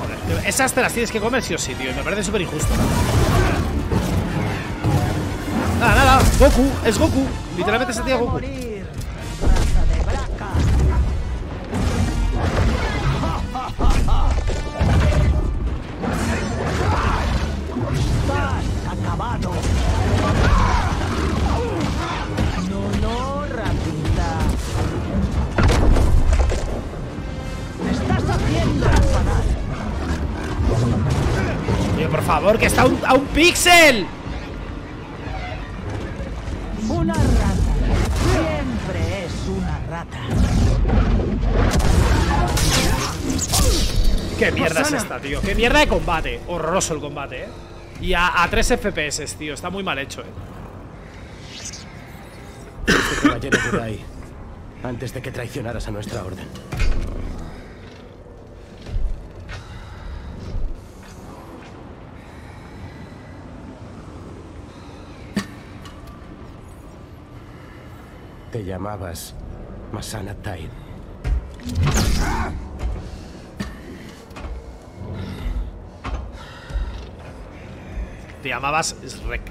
Joder, esas te las tienes que comer sí o sí, tío. Me parece súper injusto. Nada, nada. Goku, es Goku. Literalmente se tía Goku. Por favor, que está a un, a un píxel. Una rata. Siempre es una rata. ¿Qué mierda es esta, tío? ¿Qué mierda de combate? Horroroso el combate, ¿eh? Y a, a 3 FPS, tío. Está muy mal hecho, ¿eh? Este caballero antes de que traicionaras a nuestra orden. Te llamabas Masana Tain. Te llamabas Shrek.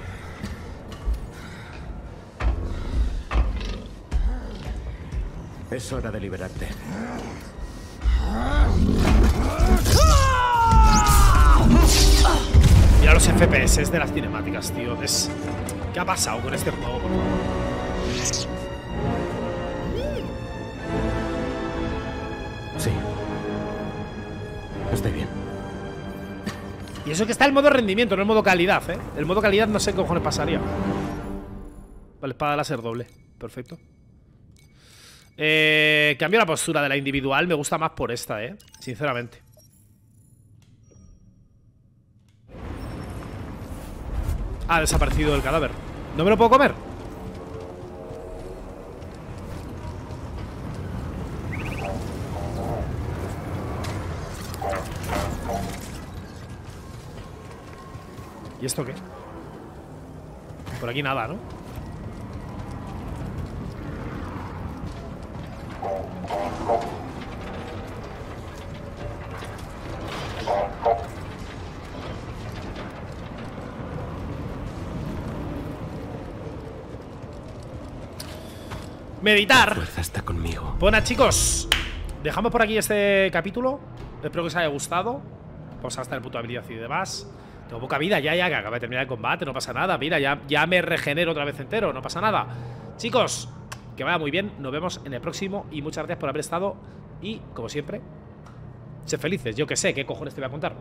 Es hora de liberarte. Mira los FPS de las cinemáticas, tío. Es... ¿Qué ha pasado con este juego? por favor? Eso que está el modo rendimiento, no el modo calidad, ¿eh? El modo calidad no sé qué cojones pasaría. Vale, espada láser doble. Perfecto. Eh, cambio la postura de la individual. Me gusta más por esta, ¿eh? Sinceramente. Ha desaparecido el cadáver. ¿No me lo puedo comer? ¿Y esto qué? Por aquí nada, ¿no? Meditar. fuerza está conmigo. Buenas, chicos. Dejamos por aquí este capítulo. Espero que os haya gustado. Vamos a gastar el puto habilidad y demás. Tengo poca vida ya, ya, acaba de terminar el combate. No pasa nada. Mira, ya, ya me regenero otra vez entero. No pasa nada. Chicos, que vaya muy bien. Nos vemos en el próximo. Y muchas gracias por haber estado. Y, como siempre, sed felices. Yo que sé, ¿qué cojones te voy a contar?